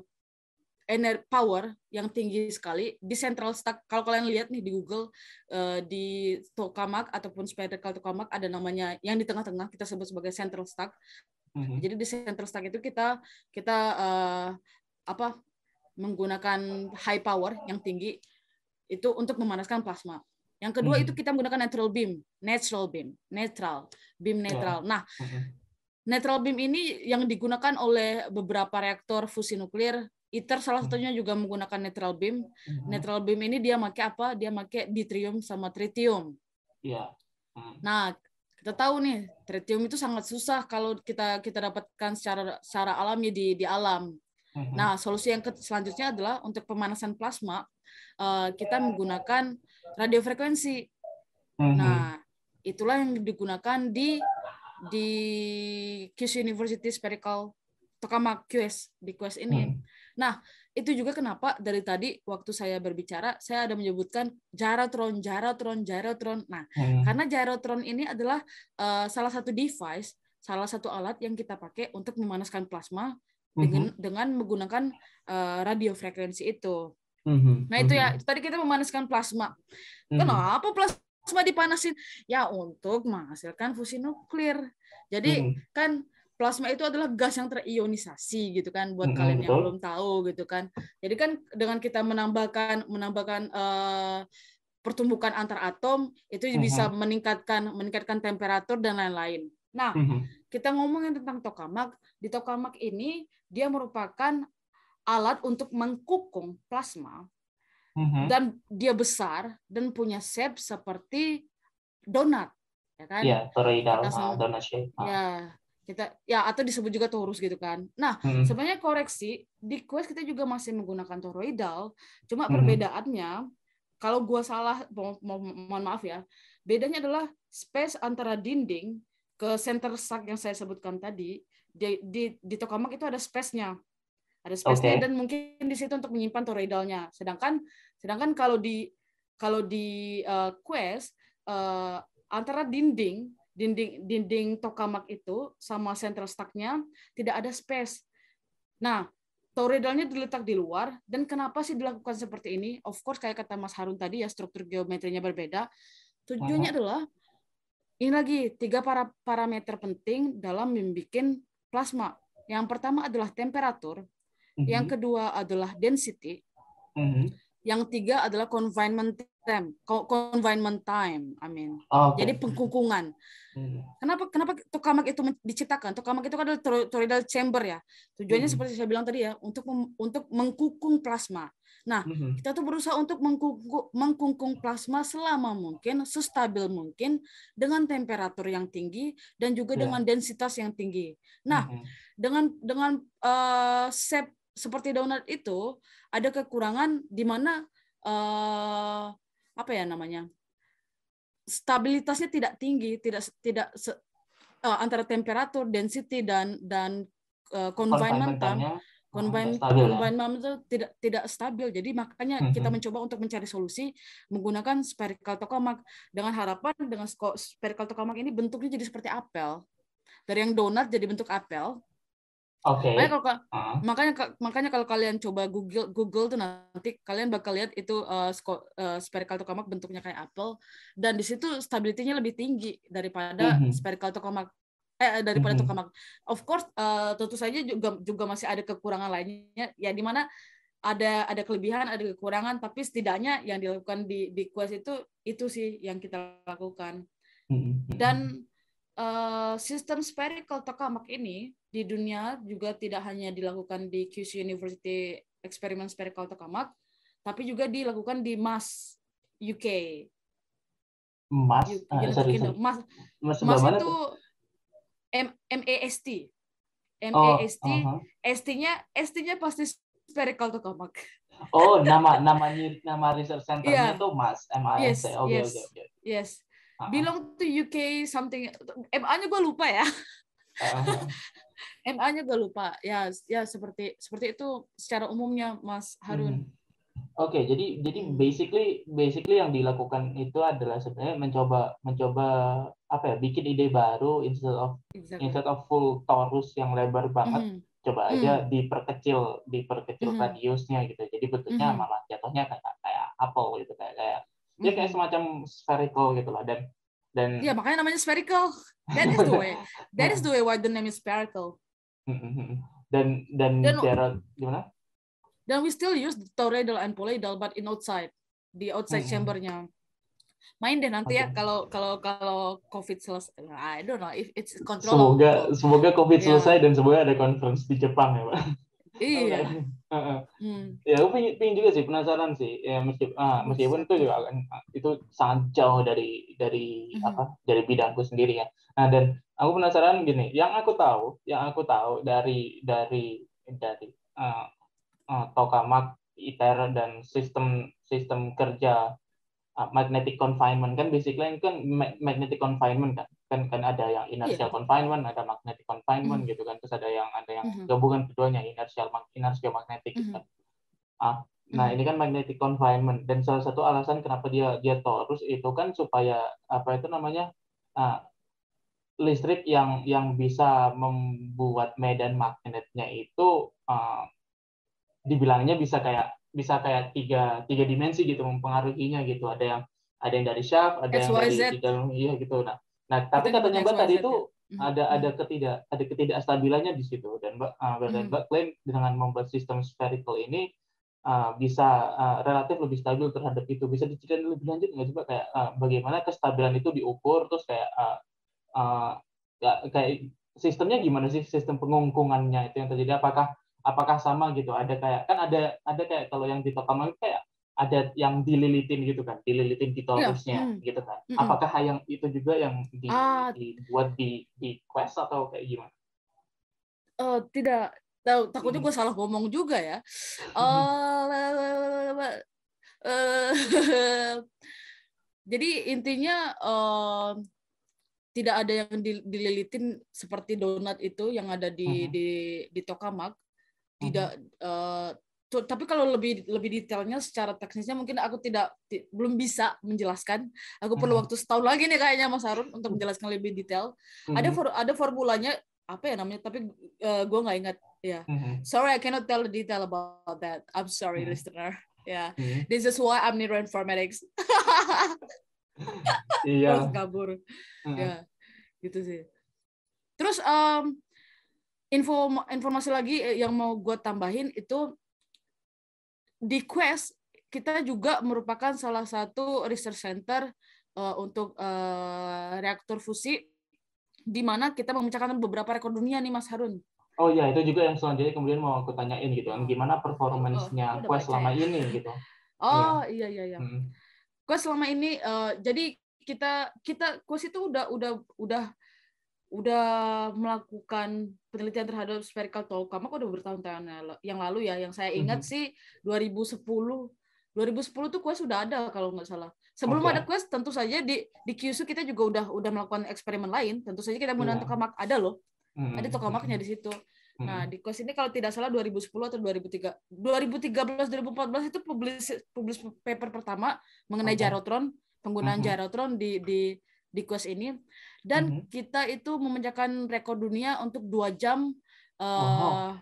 energi power yang tinggi sekali di central stack. Kalau kalian lihat nih di Google eh, di tokamak ataupun spherical tokamak ada namanya yang di tengah-tengah kita sebut sebagai central stack. Mhm. Jadi di central stack itu kita kita eh, apa menggunakan high power yang tinggi itu untuk memanaskan plasma. Yang kedua Mhm. itu kita menggunakan natural beam, natural beam, netral, beam netral. Nah, Mhm. netral beam ini yang digunakan oleh beberapa reaktor fusi nuklir. ITER salah satunya juga menggunakan netral beam. Mhm. Netral beam ini dia pakai apa? Dia pakai deuterium sama tritium. Iya. Mhm. Nah, kita tahu nih, tritium itu sangat susah kalau kita kita dapatkan secara secara alami di di alam. Nah, solusi yang ke- selanjutnya adalah untuk pemanasan plasma eh, kita menggunakan radiofrekuensi. Nah, itulah yang digunakan di di Kyushu University Spherical Tokamak QS di QS ini. Mhm. Nah, itu juga kenapa dari tadi waktu saya berbicara saya ada menyebutkan gyrotron, gyrotron, gyrotron. Nah, Mhm. karena gyrotron ini adalah eh, salah satu device, salah satu alat yang kita pakai untuk memanaskan plasma dengan dengan menggunakan eh, radiofrekuensi itu. Mhm. Nah, itu ya, itu tadi kita memanaskan plasma. Mhm. Kenapa plasma dipanasin? Ya untuk menghasilkan fusi nuklir. Jadi Mhm. kan plasma itu adalah gas yang terionisasi gitu kan buat Mm-mm, kalian yang belum tahu gitu kan. Jadi kan dengan kita menambahkan menambahkan eh, pertumbukan antar atom itu bisa meningkatkan meningkatkan temperatur dan lain-lain. Nah, Mhm. kita ngomongin tentang tokamak, di tokamak ini dia merupakan alat untuk mengkukung plasma Mhm. dan dia besar dan punya shape seperti donat, ya kan? Iya, toroidal, Kita ah, donut shape. Ya, kita ya atau disebut juga torus gitu kan. Nah, Mhm. sebenarnya koreksi di quest kita juga masih menggunakan toroidal, cuma Mhm. perbedaannya kalau gua salah mo- mo- mohon maaf ya. Bedanya adalah space antara dinding ke center stack yang saya sebutkan tadi di di, di tokamak itu ada space-nya ada space-nya Oke. dan mungkin di situ untuk menyimpan toroidalnya sedangkan sedangkan kalau di kalau di eh, quest eh, antara dinding dinding dinding tokamak itu sama central stack-nya tidak ada space. Nah toroidalnya diletak di luar dan kenapa sih dilakukan seperti ini? Of course kayak kata Mas Harun tadi ya struktur geometrinya berbeda. Tujuannya adalah ini lagi tiga para parameter penting dalam membuat plasma. Yang pertama adalah temperatur yang Mhm. kedua adalah density Mhm. Yang tiga adalah confinement time co- confinement time I mean Oke. jadi pengkungkungan Mhm. Kenapa kenapa tokamak itu diciptakan? Tokamak itu kan adalah toro- toroidal chamber ya. Tujuannya Mhm. seperti saya bilang tadi ya, untuk mem- untuk mengkungkung plasma. Mhm. Kita tuh berusaha untuk mengkungkung plasma selama mungkin, sestabil mungkin dengan temperatur yang tinggi dan juga Ya. dengan densitas yang tinggi. Nah, Mhm. dengan dengan eh, shape seperti donat itu ada kekurangan di mana eh, apa ya namanya? stabilitasnya tidak tinggi, tidak tidak se- eh, antara temperatur, density dan dan eh, confinement time, ya? confinement itu tidak tidak stabil. Jadi makanya kita Mhm. mencoba untuk mencari solusi menggunakan spherical tokamak dengan harapan dengan spherical tokamak ini bentuknya jadi seperti apel. Dari yang donat jadi bentuk apel. Oke. Makanya kalau ka- Ah. makanya ka- makanya kalau kalian coba Google Google tuh nanti kalian bakal lihat itu uh, sko- uh, spherical tokamak bentuknya kayak apel dan di situ stability-nya lebih tinggi daripada Mhm. spherical tokamak eh daripada Mhm. tokamak. Of course uh, tentu saja juga juga masih ada kekurangan lainnya ya di mana ada ada kelebihan, ada kekurangan tapi setidaknya yang dilakukan di di Quest itu itu sih yang kita lakukan. Mhm. Dan eh, sistem spherical tokamak ini di dunia juga tidak hanya dilakukan di Kyushu University eksperimen spherical tokamak, tapi juga dilakukan di MAS UK. Mas, U- ah, sorry, sorry. MAS, Mas itu tuh? M MAST. Oh, MAST, aha. ST-nya ST-nya pasti spherical tokamak. Oh, nama namanya nama research center-nya Iya. tuh Mas, MAS. Yes, Oke, yes. oke, oke. Yes. Ah, Belong to UK something MA-nya gue lupa ya. [laughs] ah. MA-nya gue lupa. Ya, ya seperti seperti itu secara umumnya Mas Harun. Mhm. Oke, jadi jadi Hmm. basically basically yang dilakukan itu adalah sebenarnya mencoba mencoba apa ya bikin ide baru instead of Exactly. instead of full torus yang lebar banget Mhm. coba aja diperkecil diperkecil Mhm. radiusnya gitu jadi bentuknya Mhm. malah jatuhnya kayak kayak apel gitu kayak kayak ya kayak semacam spherical gitu lah dan dan Ya makanya namanya spherical. That is the way. [laughs] That is the way why the name is spherical. dan dan Dan- cara gimana Dan we still use the toroidal and polyidal but in outside di outside chambernya. Main deh nanti ya Oke. kalau kalau kalau COVID selesai. I don't know if it's control. semoga semoga covid Iya. selesai dan semoga ada conference di Jepang ya pak Iya. Heeh. Hmm. ya aku pengen juga sih penasaran sih ya meskipun ah, meskipun itu juga kan ah, itu sangat jauh dari dari Mhm. apa dari bidangku sendiri ya nah dan aku penasaran gini yang aku tahu yang aku tahu dari dari dari ah, ah, tokamak ITER dan sistem sistem kerja ah, magnetic confinement kan basically kan ma- magnetic confinement kan kan kan ada yang inertial Iya. confinement ada magnetic confinement gitu kan terus ada yang ada yang Mhm. gabungan keduanya inertial inertial magnetic gitu Mhm. kan ah nah Mhm. ini kan magnetic confinement dan salah satu alasan kenapa dia dia torus itu kan supaya apa itu namanya ah, listrik yang yang bisa membuat medan magnetnya itu ah, dibilangnya bisa kayak bisa kayak tiga tiga dimensi gitu mempengaruhinya gitu ada yang ada yang dari shaft ada yang dari dalam iya gitu nah nah tapi katanya mbak tadi itu ya. Ada Mhm. ada ketidak ada ketidakstabilannya di situ dan mbak ah, dan Mhm. mbak klaim dengan membuat sistem spherical ini ah, bisa ah, relatif lebih stabil terhadap itu bisa diceritain lebih lanjut nggak sih mbak kayak ah, bagaimana kestabilan itu diukur terus kayak ah, ya, kayak sistemnya gimana sih sistem pengungkungannya itu yang terjadi apakah apakah sama gitu ada kayak kan ada ada kayak kalau yang di kayak ada yang dililitin gitu kan dililitin di torusnya hmm. gitu kan Mm-mm. apakah yang itu juga yang di, Ah. dibuat di di quest atau kayak gimana Eh, tidak tahu takutnya Mhm. gue salah ngomong juga ya. [laughs] Eh, [laughs] jadi intinya eh, tidak ada yang dililitin seperti donat itu yang ada di uh-huh. di di tokamak tidak uh, tapi kalau lebih lebih detailnya secara teknisnya mungkin aku tidak ti, belum bisa menjelaskan aku perlu uh-huh. waktu setahun lagi nih kayaknya Mas Harun untuk menjelaskan lebih detail ada for, ada formulanya apa ya namanya tapi uh, gue nggak ingat ya yeah. uh-huh. sorry I cannot tell the detail about that I'm sorry uh-huh. listener ya yeah. uh-huh. this is why I'm neuroinformatics [laughs] iya terus kabur uh-huh. ya gitu sih terus um, info informasi lagi eh, yang mau gue tambahin itu di Quest kita juga merupakan salah satu research center uh, untuk uh, reaktor fusi di mana kita memecahkan beberapa rekor dunia nih Mas Harun. Oh iya, itu juga yang selanjutnya kemudian mau aku tanyain gitu kan, gimana performance-nya oh, Quest selama ya? ini gitu. Oh iya iya iya. Hmm. Quest selama ini uh, jadi kita kita Quest itu udah udah udah udah melakukan penelitian terhadap spherical tokamak udah bertahun-tahun yang lalu ya. Yang saya ingat mm-hmm. sih 2010 2010 tuh Quest sudah ada kalau nggak salah. Sebelum okay. ada Quest tentu saja di di QSU kita juga udah udah melakukan eksperimen lain. Tentu saja kita menggunakan yeah. tokamak ada loh. Mm-hmm. Ada tokamaknya di situ. Mm-hmm. Nah, di Quest ini kalau tidak salah 2010 atau 2003 2013 2014 itu publish publish paper pertama mengenai okay. gyrotron, penggunaan mm-hmm. gyrotron di di di Quest ini dan mm -hmm. kita itu memecahkan rekor dunia untuk dua jam uh,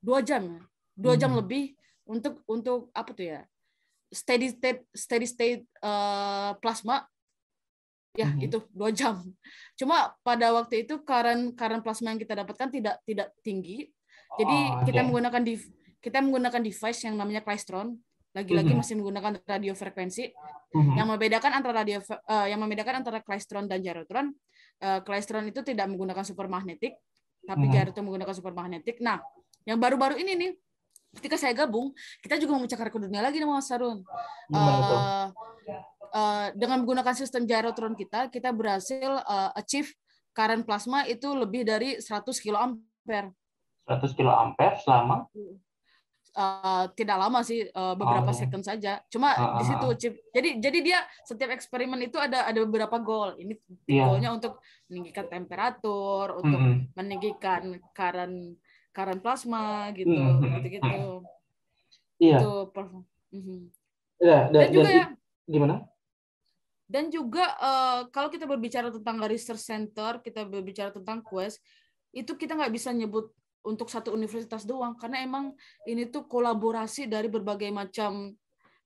dua jam dua jam mm -hmm. lebih untuk untuk apa tuh ya? Steady state steady state uh, plasma. Ya mm -hmm. itu dua jam. Cuma pada waktu itu current current plasma yang kita dapatkan tidak tidak tinggi. Jadi oh, kita menggunakan di kita menggunakan device yang namanya klystron lagi-lagi mm -hmm. masih menggunakan radio frekuensi mm-hmm. yang membedakan antara radio uh, yang membedakan antara klystron dan gyrotron uh, klystron itu tidak menggunakan supermagnetik tapi mm-hmm. gyrotron menggunakan supermagnetik. Nah yang baru-baru ini nih ketika saya gabung kita juga memecahkan rekor dunia lagi nih Mas Sarun uh, uh, dengan menggunakan sistem gyrotron kita kita berhasil uh, achieve current plasma itu lebih dari 100 kilo ampere 100 kilo ampere selama uh, tidak lama sih uh, beberapa oh. second saja. Cuma uh, di situ chip. Jadi jadi dia setiap eksperimen itu ada ada beberapa goal. Ini yeah. goalnya untuk meninggikan temperatur, untuk mm -hmm. meninggikan current current plasma gitu, mm -hmm. gitu-gitu. Iya. Itu mm -hmm. yeah, dan, dan juga dan, ya gimana? Dan juga uh, kalau kita berbicara tentang research center, kita berbicara tentang quest, itu kita nggak bisa nyebut untuk satu universitas doang karena emang ini tuh kolaborasi dari berbagai macam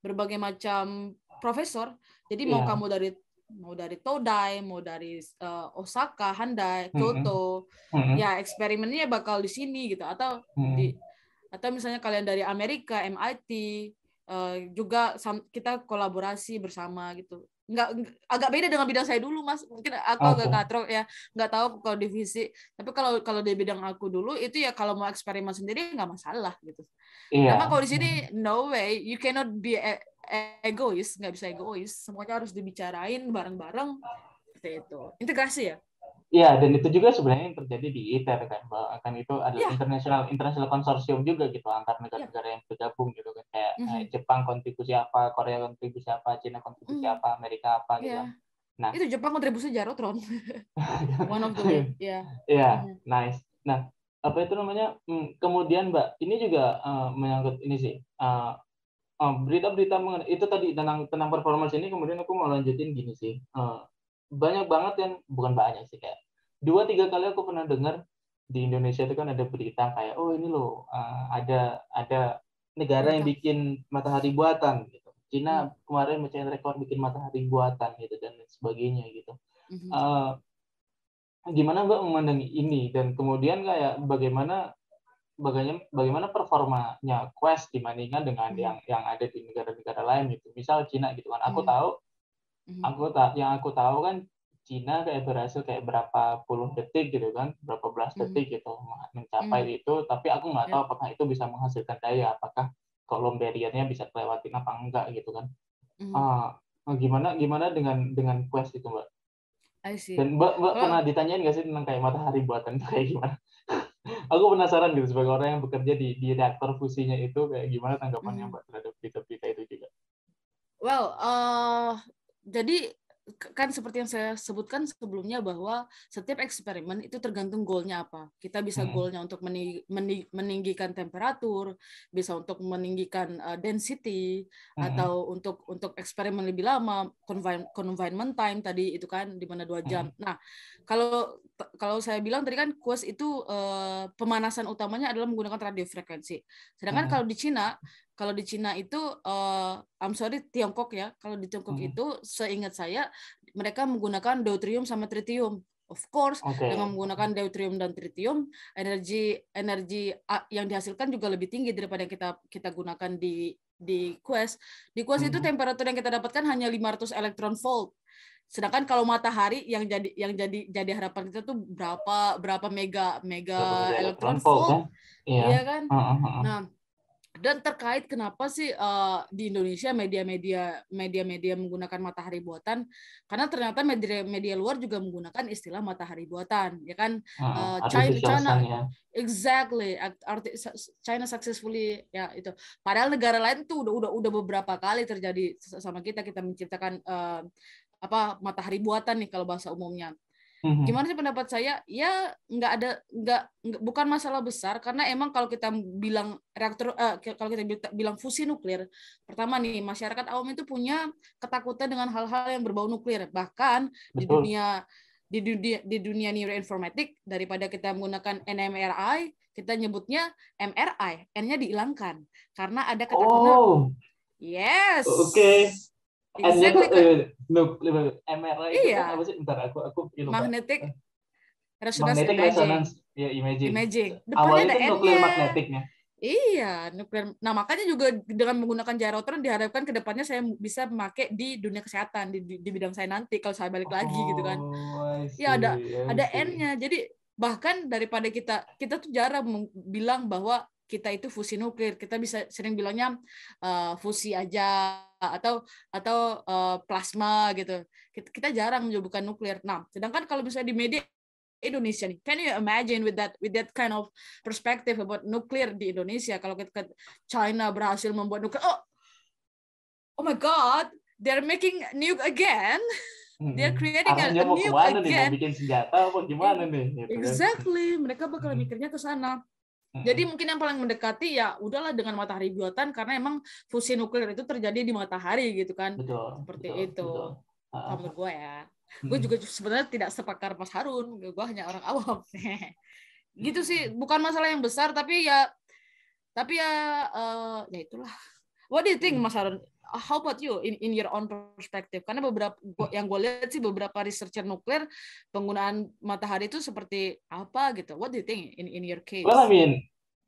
berbagai macam profesor. Jadi yeah. mau iya. kamu dari mau dari Todai, mau dari uh, Osaka, Handai, Kyoto, mm -hmm. ya eksperimennya bakal di sini gitu atau mm -hmm. di atau misalnya kalian dari Amerika, MIT, uh, eh, juga kita kolaborasi bersama gitu nggak agak beda dengan bidang saya dulu mas. Mungkin aku okay. agak katro ya. Nggak tahu kalau divisi. Tapi kalau kalau di bidang aku dulu itu ya kalau mau eksperimen sendiri nggak masalah gitu. Yeah. karena kalau di sini no way you cannot be e egois nggak bisa egois. Semuanya harus dibicarain bareng-bareng. Seperti itu. Integrasi ya Iya, dan itu juga sebenarnya yang terjadi di ITER kan, bahwa kan itu adalah yeah. international international konsorsium juga gitu antar negara-negara yeah. yang bergabung gitu kan kayak mm -hmm. Jepang kontribusi apa, Korea kontribusi apa, Cina kontribusi mm. apa, Amerika apa gitu. Yeah. Kan. Nah, itu Jepang kontribusi Jarotron. [laughs] One of the ya. Iya, nice. Nah, apa itu namanya? Hmm, kemudian Mbak, ini juga uh, menyangkut ini sih. Uh, berita-berita mengenai itu tadi tentang tentang performance ini kemudian aku mau lanjutin gini sih uh, banyak banget yang bukan banyak sih kayak dua tiga kali aku pernah dengar di Indonesia itu kan ada berita kayak oh ini loh uh, ada ada negara yang bikin matahari buatan gitu. Cina hmm. kemarin mecahin rekor bikin matahari buatan gitu dan sebagainya gitu. Uh, gimana mbak memandangi ini? Dan kemudian kayak bagaimana bagaimana bagaimana performanya Quest dibandingkan dengan hmm. yang yang ada di negara-negara lain gitu. Misal Cina gitu kan. Aku hmm. tahu hmm Aku tak yang aku tahu kan Cina kayak berhasil kayak berapa puluh detik gitu kan, berapa belas mm-hmm. detik gitu mencapai mm-hmm. itu, tapi aku nggak tahu yeah. apakah itu bisa menghasilkan daya, apakah kolom barriernya bisa lewatin apa enggak gitu kan. Mm-hmm. Uh, gimana gimana dengan dengan quest itu mbak? I see. Dan mbak, mbak oh. pernah ditanyain nggak sih tentang kayak matahari buatan itu kayak gimana? [laughs] aku penasaran gitu sebagai orang yang bekerja di di reaktor fusinya itu kayak gimana tanggapannya mm-hmm. mbak terhadap berita-berita itu juga? Well, uh, jadi kan seperti yang saya sebutkan sebelumnya bahwa setiap eksperimen itu tergantung goalnya apa. Kita bisa Hmm. goalnya untuk meni- meni- meninggikan temperatur, bisa untuk meninggikan uh, density, Hmm. atau untuk untuk eksperimen lebih lama, confine- confinement time tadi itu kan di mana dua jam. Nah, kalau kalau saya bilang tadi kan quest itu uh, pemanasan utamanya adalah menggunakan radio frekuensi. Sedangkan Hmm. kalau di Cina kalau di Cina itu uh, I'm sorry Tiongkok ya kalau di Tiongkok Hmm. itu seingat saya mereka menggunakan deuterium sama tritium of course Oke. dengan menggunakan deuterium dan tritium energi energi yang dihasilkan juga lebih tinggi daripada yang kita kita gunakan di di Quest di Quest itu Mhm. temperatur yang kita dapatkan hanya 500 elektron volt sedangkan kalau matahari yang jadi yang jadi jadi harapan kita tuh berapa berapa mega mega elektron volt, volt kan? Iya. iya kan Heeh, heeh. Nah, dan terkait kenapa sih eh, di Indonesia media-media media-media menggunakan matahari buatan? Karena ternyata media-media luar juga menggunakan istilah matahari buatan, ya kan? Eh, artificial China- China- ya. Exactly, Art- arti- China successfully ya itu. Padahal negara lain tuh udah udah udah beberapa kali terjadi sama kita kita menciptakan eh, apa matahari buatan nih kalau bahasa umumnya. Mhm. Gimana sih pendapat saya? Ya nggak ada nggak bukan masalah besar karena emang kalau kita bilang reaktor eh, kalau kita bi- bilang fusi nuklir, pertama nih masyarakat awam itu punya ketakutan dengan hal-hal yang berbau nuklir. Bahkan di Betul. dunia di dunia di dunia neuroinformatik daripada kita menggunakan NMRI, kita nyebutnya MRI, N-nya dihilangkan karena ada ketakutan. Oh, Yes. Oke. Exactly. tuh eh, nuklir MRI itu Iya. kan apa sih? Bentar aku aku lupa. Magnetic resonance Magnetic imaging. resonance ya imaging. Imaging. Depannya Awalnya ada itu nuklir magnetiknya. Iya, nuklir. Nah, makanya juga dengan menggunakan gyrotron diharapkan ke depannya saya bisa memakai di dunia kesehatan di, di, di bidang saya nanti kalau saya balik lagi gitu kan. Oh, I Ya, ada- Ada. N-nya. Jadi bahkan daripada kita kita tuh jarang bilang bahwa kita itu fusi nuklir. Kita bisa sering bilangnya uh, fusi aja atau atau uh, plasma gitu. Kita, jarang menyebutkan nuklir. Nah, sedangkan kalau misalnya di media Indonesia nih, can you imagine with that with that kind of perspective about nuklir di Indonesia kalau kita China berhasil membuat nuklir, oh, oh my God, they're making nuke again. Mhm. They're creating a, a nuke ke mana nih? again. Mau bikin senjata apa gimana nih? Gitu kan. Exactly, mereka bakal Hmm. mikirnya ke sana. Jadi mungkin yang paling mendekati ya udahlah dengan matahari buatan karena emang fusi nuklir itu terjadi di matahari gitu kan. betul. seperti betul, itu. betul. Menurut gue ya. mhm. Gue juga sebenarnya tidak sepakar Mas Harun, gue hanya orang awam. [laughs] gitu sih, bukan masalah yang besar tapi ya tapi ya eh, ya itulah. What do you think Mas Harun? How about you in in your own perspective? Karena beberapa yang gue lihat sih beberapa researcher nuklir penggunaan matahari itu seperti apa gitu. What do you think in in your case? Well, I mean,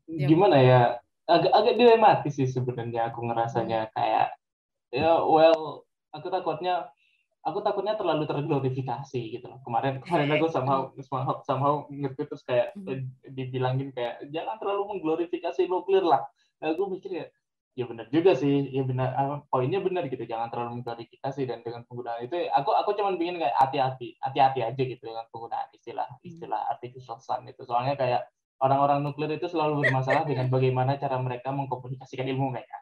Ya. gimana ya? Agak agak dilematis sih sebenarnya aku ngerasanya kayak ya well, aku takutnya aku takutnya terlalu terglorifikasi gitu loh. Kemarin kemarin aku somehow [laughs] somehow, somehow ngerti terus kayak Hmm. dibilangin kayak jangan terlalu mengglorifikasi nuklir lah. Nah, aku mikir ya ya benar juga sih ya benar ah, poinnya benar gitu jangan terlalu mengglorifikasi dan dengan penggunaan itu aku aku cuman bikin kayak hati-hati hati-hati aja gitu dengan penggunaan istilah istilah artificial sun itu soalnya kayak orang-orang nuklir itu selalu bermasalah dengan bagaimana cara mereka mengkomunikasikan ilmu mereka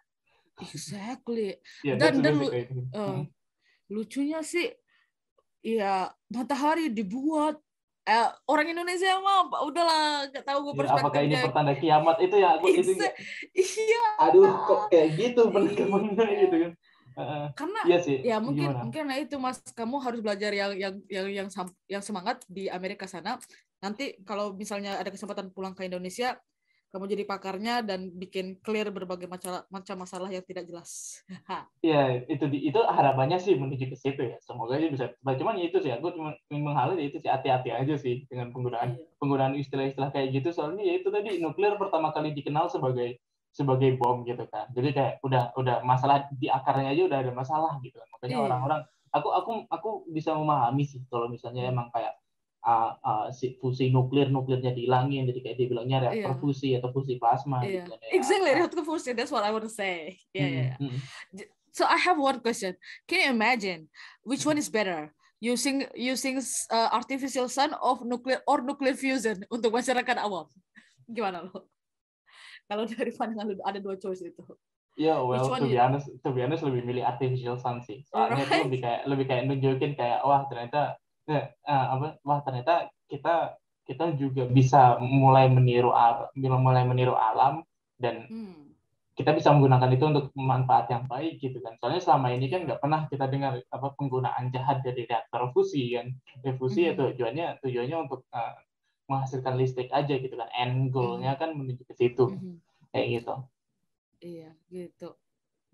Exactly. [laughs] ya Dan- dan. Eh, Hmm. lucunya sih ya matahari dibuat eh, orang Indonesia mah udahlah nggak tahu gue Ya, apakah ini perspektifnya pertanda kiamat itu ya aku itu iya aduh kok kayak gitu Iya. penanggapannya gitu kan Heeh. karena iya sih ya mungkin Gimana? mungkin nah itu mas kamu harus belajar yang yang yang yang yang semangat di Amerika sana nanti kalau misalnya ada kesempatan pulang ke Indonesia kamu jadi pakarnya dan bikin clear berbagai macam macam masalah yang tidak jelas. [laughs] Ya itu di, itu harapannya sih menuju ke situ ya. Semoga aja bisa cuman itu sih aku cuma menghalau ya itu sih hati-hati aja sih dengan penggunaan Iya. penggunaan istilah-istilah kayak gitu. Soalnya ya itu tadi nuklir pertama kali dikenal sebagai sebagai bom gitu kan. Jadi kayak udah udah masalah di akarnya aja udah ada masalah gitu kan. Makanya Iya. orang-orang aku aku aku bisa memahami sih kalau misalnya emang kayak uh, uh, si fusi nuklir nuklirnya dihilangin jadi kayak dibilangnya reaktor Iya. fusi atau fusi plasma Iya. gitu kan ya. exactly reactor fusion that's what I want to say yeah, Hmm, yeah, yeah. hmm. So I have one question. Can you imagine which one is better? Using using uh, artificial sun of nuclear or nuclear fusion untuk masyarakat awam. Gimana lo? [laughs] Kalau dari pandangan lu ada dua choice itu. Ya, well, to be honest, to be honest lebih milih artificial sun sih. Soalnya itu Right. lebih kayak lebih kayak nunjukin kayak wah ternyata eh, apa wah ternyata kita kita juga bisa mulai meniru al- mulai meniru alam dan Hmm. kita bisa menggunakan itu untuk manfaat yang baik gitu kan. Soalnya selama ini kan nggak pernah kita dengar apa penggunaan jahat dari reaktor fusi kan. Ya, fusi ya Mhm. tujuannya tujuannya untuk eh, menghasilkan listrik aja gitu kan. End goal-nya kan menuju ke situ Mhm. kayak gitu. Iya, gitu.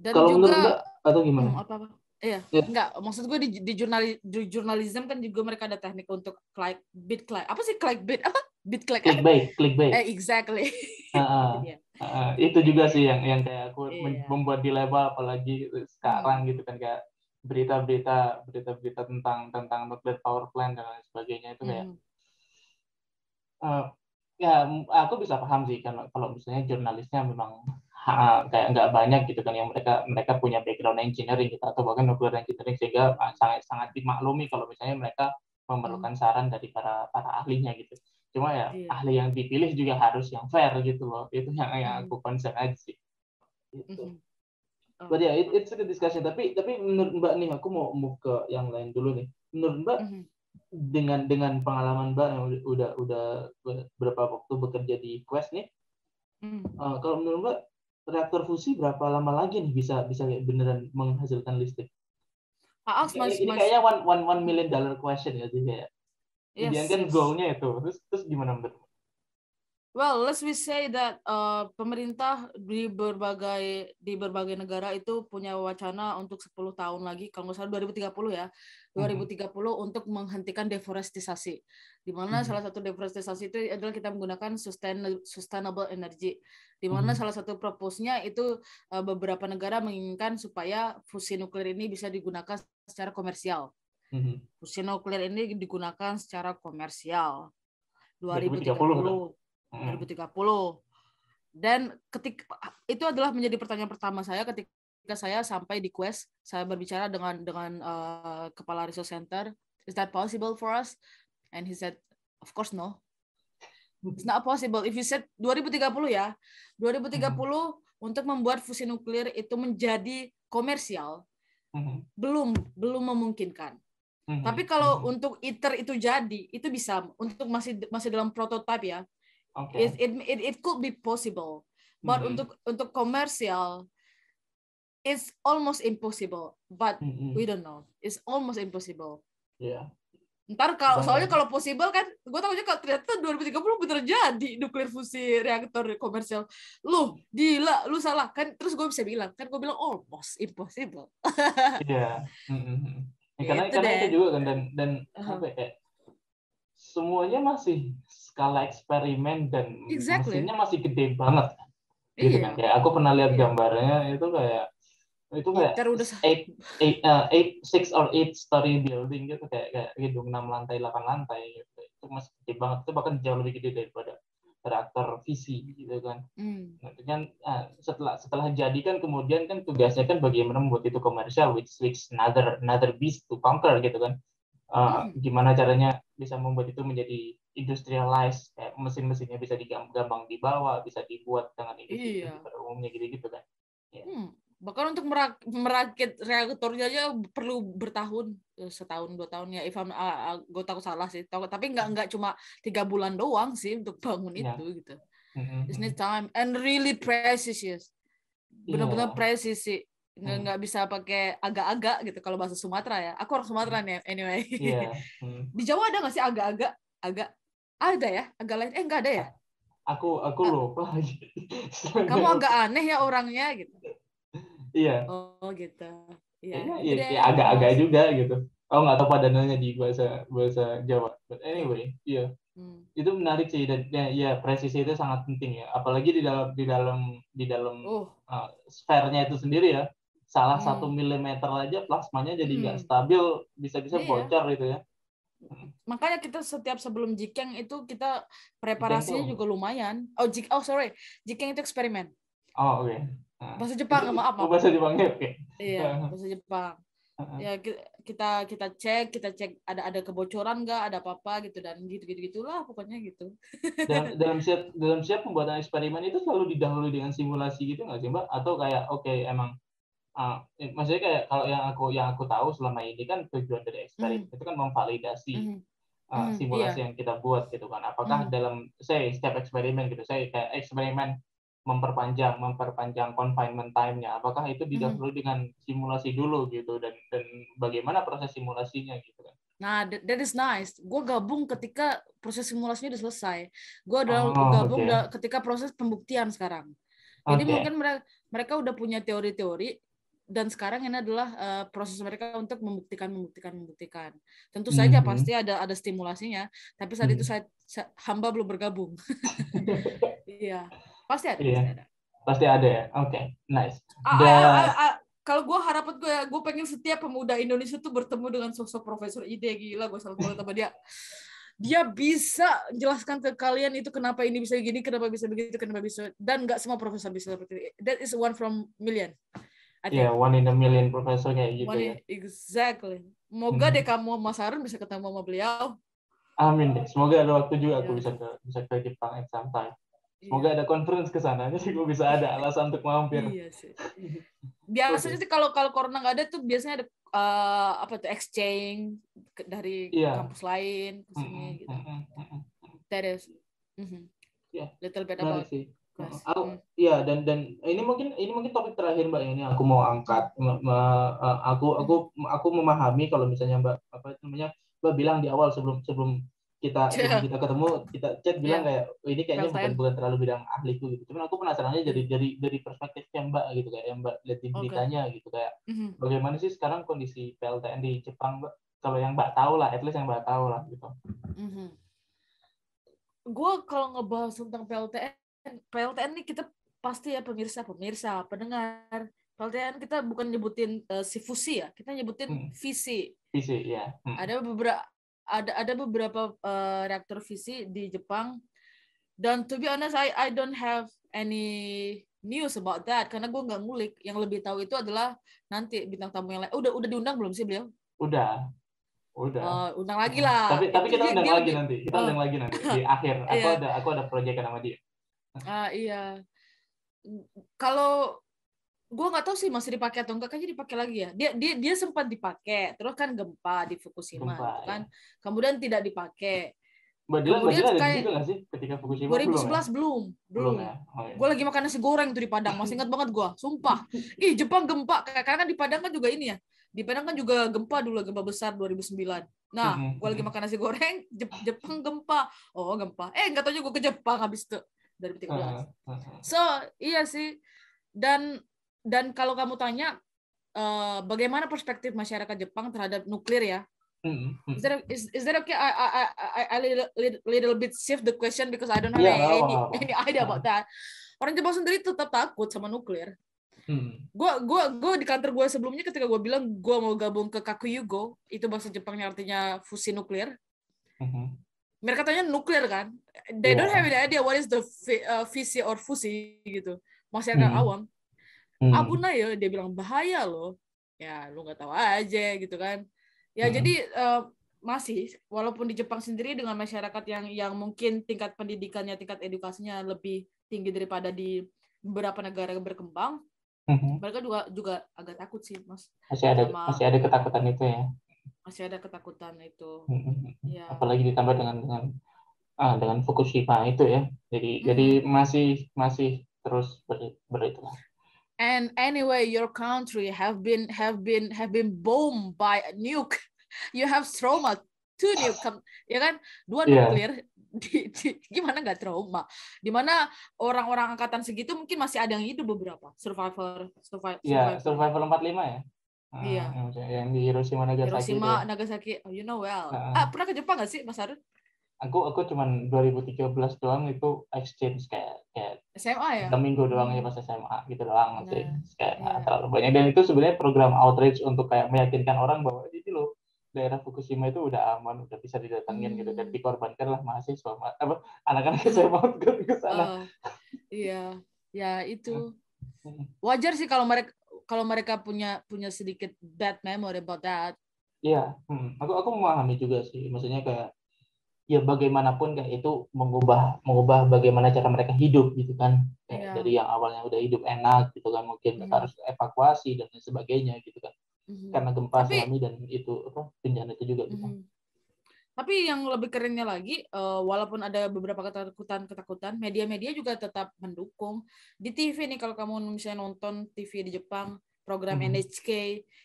Dan Kalau menurut juga Mbak atau gimana? Hmm, apa apa? Iya, Ya. enggak. Maksud gue di, di jurnali di jurnalism kan juga mereka ada teknik untuk click bit click. Apa sih click bit? Apa? Bit click. Clickbait, clickbait. Eh, exactly. [laughs] Heeh. Itu dia. Uh, itu juga sih yang yang kayak aku Iya. membuat dilema apalagi sekarang gitu kan kayak berita-berita berita-berita tentang tentang nuclear power plant dan lain sebagainya itu kayak Hmm. uh, ya aku bisa paham sih kalau kalau misalnya jurnalisnya memang kayak nggak banyak gitu kan yang mereka mereka punya background engineering gitu atau bahkan nuclear engineering sehingga uh, sangat sangat dimaklumi kalau misalnya mereka memerlukan saran dari para para ahlinya gitu cuma ya Iya. ahli yang dipilih juga harus yang fair gitu loh itu yang yang Hmm. aku concern aja sih gitu. Mhm. Oh. But yeah, it, it's a good discussion. Tapi tapi menurut Mbak nih, aku mau mau ke yang lain dulu nih. Menurut Mbak Mhm. dengan dengan pengalaman Mbak yang udah udah, berapa waktu bekerja di Quest nih, Mhm. eh, kalau menurut Mbak reaktor fusi berapa lama lagi nih bisa bisa beneran menghasilkan listrik? Asked my, Ini, ini kayaknya one one one million dollar question ya sih kayak. yes, Idean kan yes. goalnya itu. Terus terus gimana Mbak? Well, let's we say that uh, pemerintah di berbagai di berbagai negara itu punya wacana untuk 10 tahun lagi, kalau nggak salah 2030 ya, 2030 untuk menghentikan deforestisasi. Di mana Mhm. salah satu deforestisasi itu adalah kita menggunakan sustain, sustainable energy. Di mana Mhm. salah satu propose-nya itu uh, beberapa negara menginginkan supaya fusi nuklir ini bisa digunakan secara komersial. Mhm. Fusi nuklir ini digunakan secara komersial. 2030 2030. Mhm. 2030. Dan ketika itu adalah menjadi pertanyaan pertama saya ketika saya sampai di Quest, saya berbicara dengan dengan uh, kepala research center, is that possible for us? And he said, of course no. It's not possible. If you said 2030 ya, 2030 untuk membuat fusi nuklir itu menjadi komersial Mhm. belum belum memungkinkan. Mhm. Tapi kalau Mhm. untuk ITER itu jadi, itu bisa untuk masih masih dalam prototipe ya. Oke. it, it it it could be possible but Mhm. untuk untuk komersial it's almost impossible but Mhm. we don't know it's almost impossible Iya. ntar kalau soalnya kalau possible kan gue tahunya kalau ternyata 2030 bener jadi nuklir fusi reaktor komersial lu gila lu salah kan terus gue bisa bilang kan gue bilang almost impossible Iya. Mm-mm. Ya, karena Gitu karena deh. itu juga kan dan dan Uh-huh. apa ya, kayak semuanya masih skala eksperimen dan Exactly. mesinnya masih gede banget. Gitu iya kan. Kayak aku pernah lihat Iya. gambarnya itu kayak itu kayak eight, eight, uh, eight, six or eight story building gitu kayak kayak gedung enam lantai, delapan lantai gitu. Itu masih gede banget. Itu bahkan jauh lebih gede daripada reaktor visi gitu kan. Hmm. Nah, kan ah, setelah setelah jadi kan kemudian kan tugasnya kan bagaimana membuat itu komersial which which another another beast to conquer gitu kan Hmm. gimana caranya bisa membuat itu menjadi industrialized kayak mesin-mesinnya bisa digampang dibawa bisa dibuat dengan industri Iya. pada umumnya gitu gitu kan Hmm. Bahkan untuk merak- merakit reaktornya aja perlu bertahun, eh, setahun dua tahun ya. I'm, ah, ah, gue takut salah sih. Tapi nggak nggak cuma tiga bulan doang sih untuk bangun Ya. itu gitu. Mhm. It needs time and really precious. Benar-benar Iya. precis Nggak Hmm. bisa pakai agak-agak gitu kalau bahasa Sumatera ya. Aku orang Sumatera nih anyway. Iya. [laughs] Hmm. Di Jawa ada nggak sih agak-agak? Agak ada ya? Agak lain? Eh nggak ada ya? aku aku Ah. lupa [laughs] Kamu agak aneh ya orangnya gitu. iya Oh gitu. Iya. Kayaknya gitu ya, ya agak-agak juga gitu oh nggak tahu padanannya di bahasa bahasa Jawa but anyway iya Hmm. itu menarik sih dan ya, ya presisi itu sangat penting ya apalagi di dalam di dalam di dalam Oh, uh, sfernya itu sendiri ya salah Hmm. satu milimeter aja plasmanya jadi nggak Hmm. stabil bisa-bisa Iya. bocor gitu ya makanya kita setiap sebelum jikeng itu kita preparasinya juga lumayan. Oh, jik oh sorry, jikeng itu eksperimen. oh oke Nah. Bahasa Jepang, Itu- maaf, [laughs] oh, maaf. bahasa Jepangnya oke Iya, Ah. bahasa Jepang. Uh-uh. ya ki- kita kita cek kita cek ada ada kebocoran nggak ada apa apa gitu dan gitu gitu gitulah pokoknya gitu [laughs] dalam dalam setiap dalam setiap pembuatan eksperimen itu selalu didahului dengan simulasi gitu nggak sih mbak atau kayak oke emang eh, maksudnya kayak kalau yang aku yang aku tahu selama ini kan tujuan dari eksperimen itu kan memvalidasi Mhm. uh, simulasi yang kita buat gitu kan apakah Mhm. dalam saya setiap eksperimen gitu saya kayak eksperimen memperpanjang memperpanjang confinement time-nya apakah itu didahului dengan simulasi dulu gitu dan dan bagaimana proses simulasinya gitu kan Nah, that, that is nice. Gue gabung ketika proses simulasinya udah selesai. Gue udah Oh, gabung udah ketika proses pembuktian sekarang. Jadi Oke. mungkin mereka mereka udah punya teori-teori dan sekarang ini adalah eh, proses mereka untuk membuktikan, membuktikan, membuktikan. Tentu saja Mhm. pasti ada ada stimulasinya, tapi saat itu Mhm. saya, saya- hamba belum bergabung. [laughs] Iya, pasti ada, Iya. pasti ada. pasti ada ya oke nice Ah, Dan- ah, ah, ah, kalau gue harapan gue ya, gue pengen setiap pemuda Indonesia tuh bertemu dengan sosok Profesor Ide gila gue selalu banget sama dia. Dia bisa jelaskan ke kalian itu kenapa ini bisa gini, kenapa bisa begitu, kenapa bisa dan nggak semua profesor bisa seperti itu. That is one from million. I think. ya one in a million profesor kayak gitu One ya in- exactly. Moga Hmm. deh kamu Mas Harun bisa ketemu sama beliau. amin deh semoga ada waktu juga aku Iya. bisa ke bisa ke Jepang at some time Iya. semoga ada conference ke sana jadi gue bisa ada alasan untuk mampir Iya sih. [laughs] Biasanya sih kalau kalau corona nggak ada tuh biasanya ada eh, apa tuh exchange dari Iya. kampus lain ke sini Mm-mm, gitu. mm-mm, mm-mm. That is mhm. Iya, little bit about sih Aku, Mm. Iya dan dan ini mungkin ini mungkin topik terakhir mbak ini aku mau angkat Me- me- eh, aku aku aku memahami kalau misalnya mbak apa namanya mbak bilang di awal sebelum sebelum kita [laughs] sebelum kita ketemu kita chat bilang kayak "Oh, ini kayaknya bukan bukan terlalu bidang ahliku gitu cuman aku penasarannya dari dari dari perspektifnya mbak gitu kayak yang mbak lihat di Oke. beritanya gitu kayak Mhm. bagaimana sih sekarang kondisi PLTN di Jepang mbak kalau yang mbak tahu lah at least yang mbak tahu lah gitu Mhm. Gue kalau ngebahas tentang PLTN, PLTN nih kita pasti ya pemirsa, pemirsa, pendengar. PLTN kita bukan nyebutin eh, si fusi ya, kita nyebutin Hmm. visi. visi ya Hmm. Ada beberapa ada ada beberapa eh, reaktor visi di Jepang. Dan to be honest, I I don't have any news about that karena gue nggak ngulik. Yang lebih tahu itu adalah nanti bintang tamu yang lain. Udah udah diundang belum sih beliau? udah udah Oh, undang lagi lah. tapi tapi kita Dia- undang dia lagi lebih- nanti kita Oh. undang lagi nanti di akhir aku Iya. ada aku ada proyek sama dia Ah iya. Kalau gue nggak tahu sih masih dipakai atau enggak, kayaknya dipakai lagi ya. Dia dia dia sempat dipakai, terus kan gempa di Fukushima, Gempa, gitu kan. Kemudian tidak dipakai. mbak Kemudian kayak- sih ketika Fukushima 2011 belum, belum ya belum. belum ya oh, iya. Gue lagi makan nasi goreng tuh di Padang, masih ingat banget gue, sumpah. [laughs] Ih Jepang gempa, karena kan di Padang kan juga ini ya. Di Padang kan juga gempa dulu, gempa besar 2009. Nah, Mhm, gue lagi makan nasi goreng, Jep- Jepang gempa. Oh gempa. Eh nggak tahu juga gue ke Jepang habis itu 2013. Heeh, heeh. So iya sih. Dan dan kalau kamu tanya eh, bagaimana perspektif masyarakat Jepang terhadap nuklir ya? Mm, mm. Is that is, is that okay? I I I I, little, little, bit shift the question because I don't have nggak any, apa-apa. any [laughs] idea about that. Orang Jepang sendiri tetap takut sama nuklir. Mm. Gua gua gua di kantor gue sebelumnya ketika gue bilang gue mau gabung ke Kakuyugo, itu bahasa Jepangnya artinya fusi nuklir. Mhm. Mereka tanya nuklir kan? They don't have any idea what is the uh, fisi or fusi gitu. Masyarakat Hmm. awam. Mm. Abuna ya dia bilang bahaya loh ya lu nggak tahu aja gitu kan ya Mhm. jadi eh, masih walaupun di Jepang sendiri dengan masyarakat yang yang mungkin tingkat pendidikannya tingkat edukasinya lebih tinggi daripada di beberapa negara yang berkembang Mhm. mereka juga juga agak takut sih mas masih ada Sama- masih ada ketakutan itu ya masih ada ketakutan itu. Ya. Apalagi ditambah dengan dengan ah, dengan Fukushima itu ya. Jadi Mhm. jadi masih masih terus ber, beritulah and anyway your country have been have been have been bombed by a nuke. You have trauma. Two nuke. Ya kan? Dua Iya. nuklir. [laughs] Di, di- gimana nggak trauma? Di mana orang-orang angkatan segitu mungkin masih ada yang hidup beberapa. Survivor survivor, ya survival 45 ya Iya. yang, yang di Hiroshima Nagasaki itu Hiroshima ya. Nagasaki oh, you know well Ah. ah pernah ke Jepang nggak sih Mas Harun aku aku cuman 2013 doang itu exchange kayak kayak SMA ya seminggu doang ya pas SMA gitu doang nanti Nah, kayak iya. terlalu banyak dan itu sebenarnya program outreach untuk kayak meyakinkan orang bahwa ini loh daerah Fukushima itu udah aman udah bisa didatengin gitu dan Hmm. dikorbankan lah mahasiswa ma- apa anak-anak SMA untuk ke sana Eh, iya ya itu Hmm. wajar sih kalau mereka kalau mereka punya punya sedikit bad memory about that. Iya, hmm. aku aku memahami juga sih. Maksudnya kayak ya bagaimanapun kayak itu mengubah mengubah bagaimana cara mereka hidup gitu kan. Kayak Iya. dari yang awalnya udah hidup enak gitu kan mungkin Mhm. harus evakuasi dan lain sebagainya gitu kan. Mhm. Karena gempa, Tapi- tsunami dan itu apa bencana itu juga gitu. Mhm. Tapi yang lebih kerennya lagi, eh, walaupun ada beberapa ketakutan-ketakutan, media-media juga tetap mendukung. Di TV nih, kalau kamu misalnya nonton TV di Jepang, program Mhm. NHK,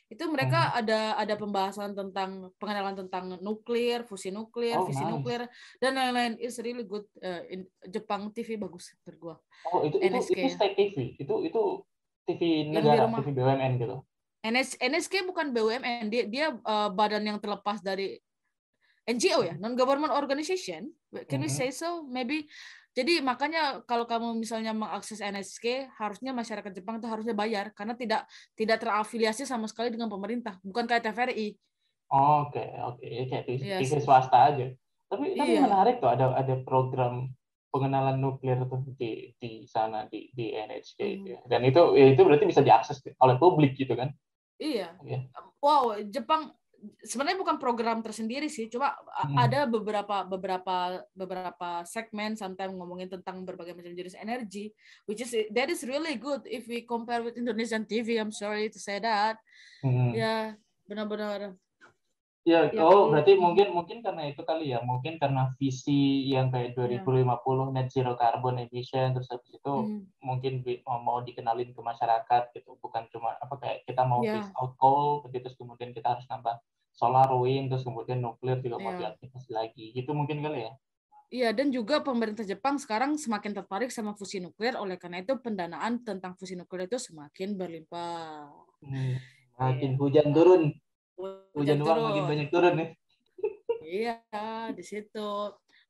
itu mereka ada ada pembahasan tentang pengenalan tentang nuklir, fusi nuklir, Oh, fisi nice. nuklir, dan lain-lain. It's really good. eh, in Jepang TV bagus menurut gua. Oh, itu itu NSK itu ya. state TV. Itu itu TV negara. TV BUMN gitu. NS, NSK bukan BUMN, dia dia eh, badan yang terlepas dari NGO ya, non government organization. Can we Mhm. say so? Maybe. Jadi makanya kalau kamu misalnya mengakses NSK, harusnya masyarakat Jepang itu harusnya bayar karena tidak tidak terafiliasi sama sekali dengan pemerintah, bukan kayak TVRI. Oke, oke, Ya, kayak TV, Yes. TV swasta aja. Tapi tapi Iya. menarik tuh ada ada program pengenalan nuklir tuh di di sana di di NHK Mhm. ya. Dan itu ya itu berarti bisa diakses oleh publik gitu kan? Iya. Iya. Wow, Jepang sebenarnya bukan program tersendiri sih, cuma a- Hmm. ada beberapa beberapa beberapa segmen sometimes ngomongin tentang berbagai macam jenis energi, which is that is really good if we compare with Indonesian TV. I'm sorry to say that. Hmm. Ya, benar-benar. Ya, Ya, oh berarti mungkin mungkin karena itu kali ya, mungkin karena visi yang kayak Iya. 2050 net zero carbon emission terus habis itu Mhm. mungkin mau dikenalin ke masyarakat gitu, bukan cuma apa kayak kita mau Iya. phase out coal, terus kemudian kita harus nambah solar, wind, terus kemudian nuklir juga mau Iya. diaktifasi lagi, gitu mungkin kali ya? Iya, dan juga pemerintah Jepang sekarang semakin tertarik sama fusi nuklir, oleh karena itu pendanaan tentang fusi nuklir itu semakin berlimpah. Hmm, makin hujan turun, hujan uang turun. makin banyak turun nih. Iya, di situ.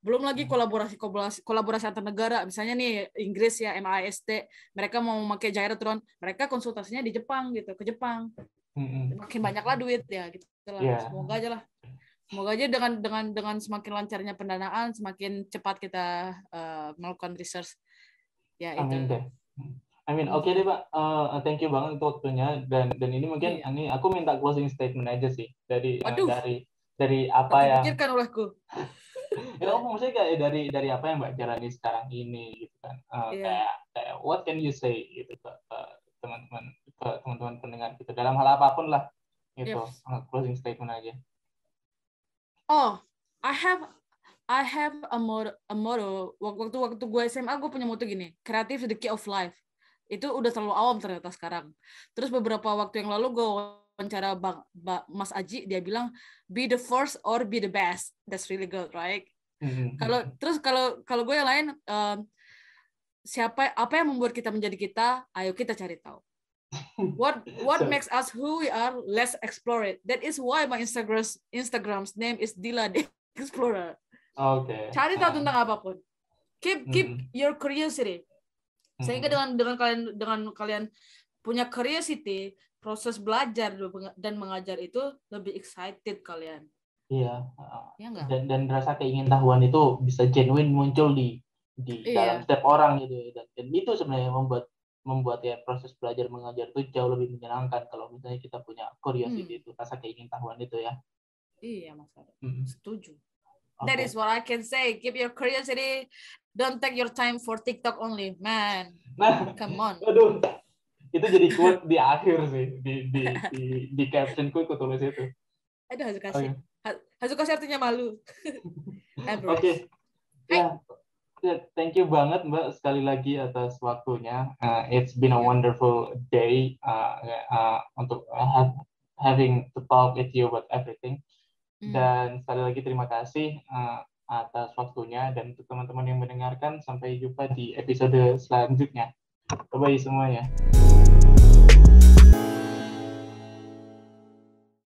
Belum lagi kolaborasi kolaborasi kolaborasi antar negara, misalnya nih Inggris ya MAST, mereka mau memakai Gyrotron, mereka konsultasinya di Jepang gitu, ke Jepang. Hmm, Makin banyak lah duit ya gitu lah. Iya. Semoga aja lah. Semoga aja dengan dengan dengan semakin lancarnya pendanaan, semakin cepat kita eh, melakukan research. Ya itu. Amin deh. Amin. Oke deh Pak. Eh, thank you banget untuk waktunya dan dan ini mungkin Iya. ini aku minta closing statement aja sih dari eh, Waduh. dari dari apa Aku yang pikirkan olehku. [laughs] ya aku maksudnya kayak dari dari apa yang Mbak jalani sekarang ini gitu kan. Eh, Iya. kayak kayak what can you say gitu ke, teman-teman ke teman-teman pendengar gitu dalam hal apa pun lah gitu. Yes. Eh, closing statement aja. Oh, I have I have a motto, a motto. Waktu waktu gue SMA gue punya motto gini, creative is the key of life. Itu udah terlalu awam ternyata sekarang. Terus beberapa waktu yang lalu gue wawancara Bang Ba- Mas Aji, dia bilang be the first or be the best. That's really good, right? Hmm. Kalau terus kalau kalau gue yang lain em, siapa apa yang membuat kita menjadi kita? Ayo kita cari tahu. [laughs] What what So- makes us who we are? Let's explore it. That is why my Instagram's Instagram's name is Dila the [laughs] Explorer. Oke. Cari tahu Ah. tentang apa pun. Keep keep Mhm. your curiosity. Sehingga Hmm. dengan dengan kalian dengan kalian punya curiosity, proses belajar dan mengajar itu lebih excited kalian. Iya. Ya enggak? dan dan rasa keingintahuan itu bisa genuine muncul di di Iya. dalam setiap orang gitu ya. dan, dan itu sebenarnya membuat membuat ya proses belajar mengajar itu jauh lebih menyenangkan kalau misalnya kita punya curiosity Hmm. itu rasa keingintahuan itu ya Iya, Mas. Hmm. Setuju. Oke. That is what I can say. Keep your curiosity. Don't take your time for TikTok only, man. nah Come on. aduh itu jadi quote di akhir sih di di di, di captionku aku tulis itu Aduh, oke Hazukasi. Ha- Hazukasi artinya malu. [laughs] Oke. Ya, ya, thank you banget Mbak sekali lagi atas waktunya. Uh, it's been a Yeah. wonderful day uh, uh, untuk have, having to talk with you about everything. Hmm. Dan sekali lagi terima kasih uh, atas waktunya dan untuk teman-teman yang mendengarkan sampai jumpa di episode selanjutnya. Bye bye semuanya.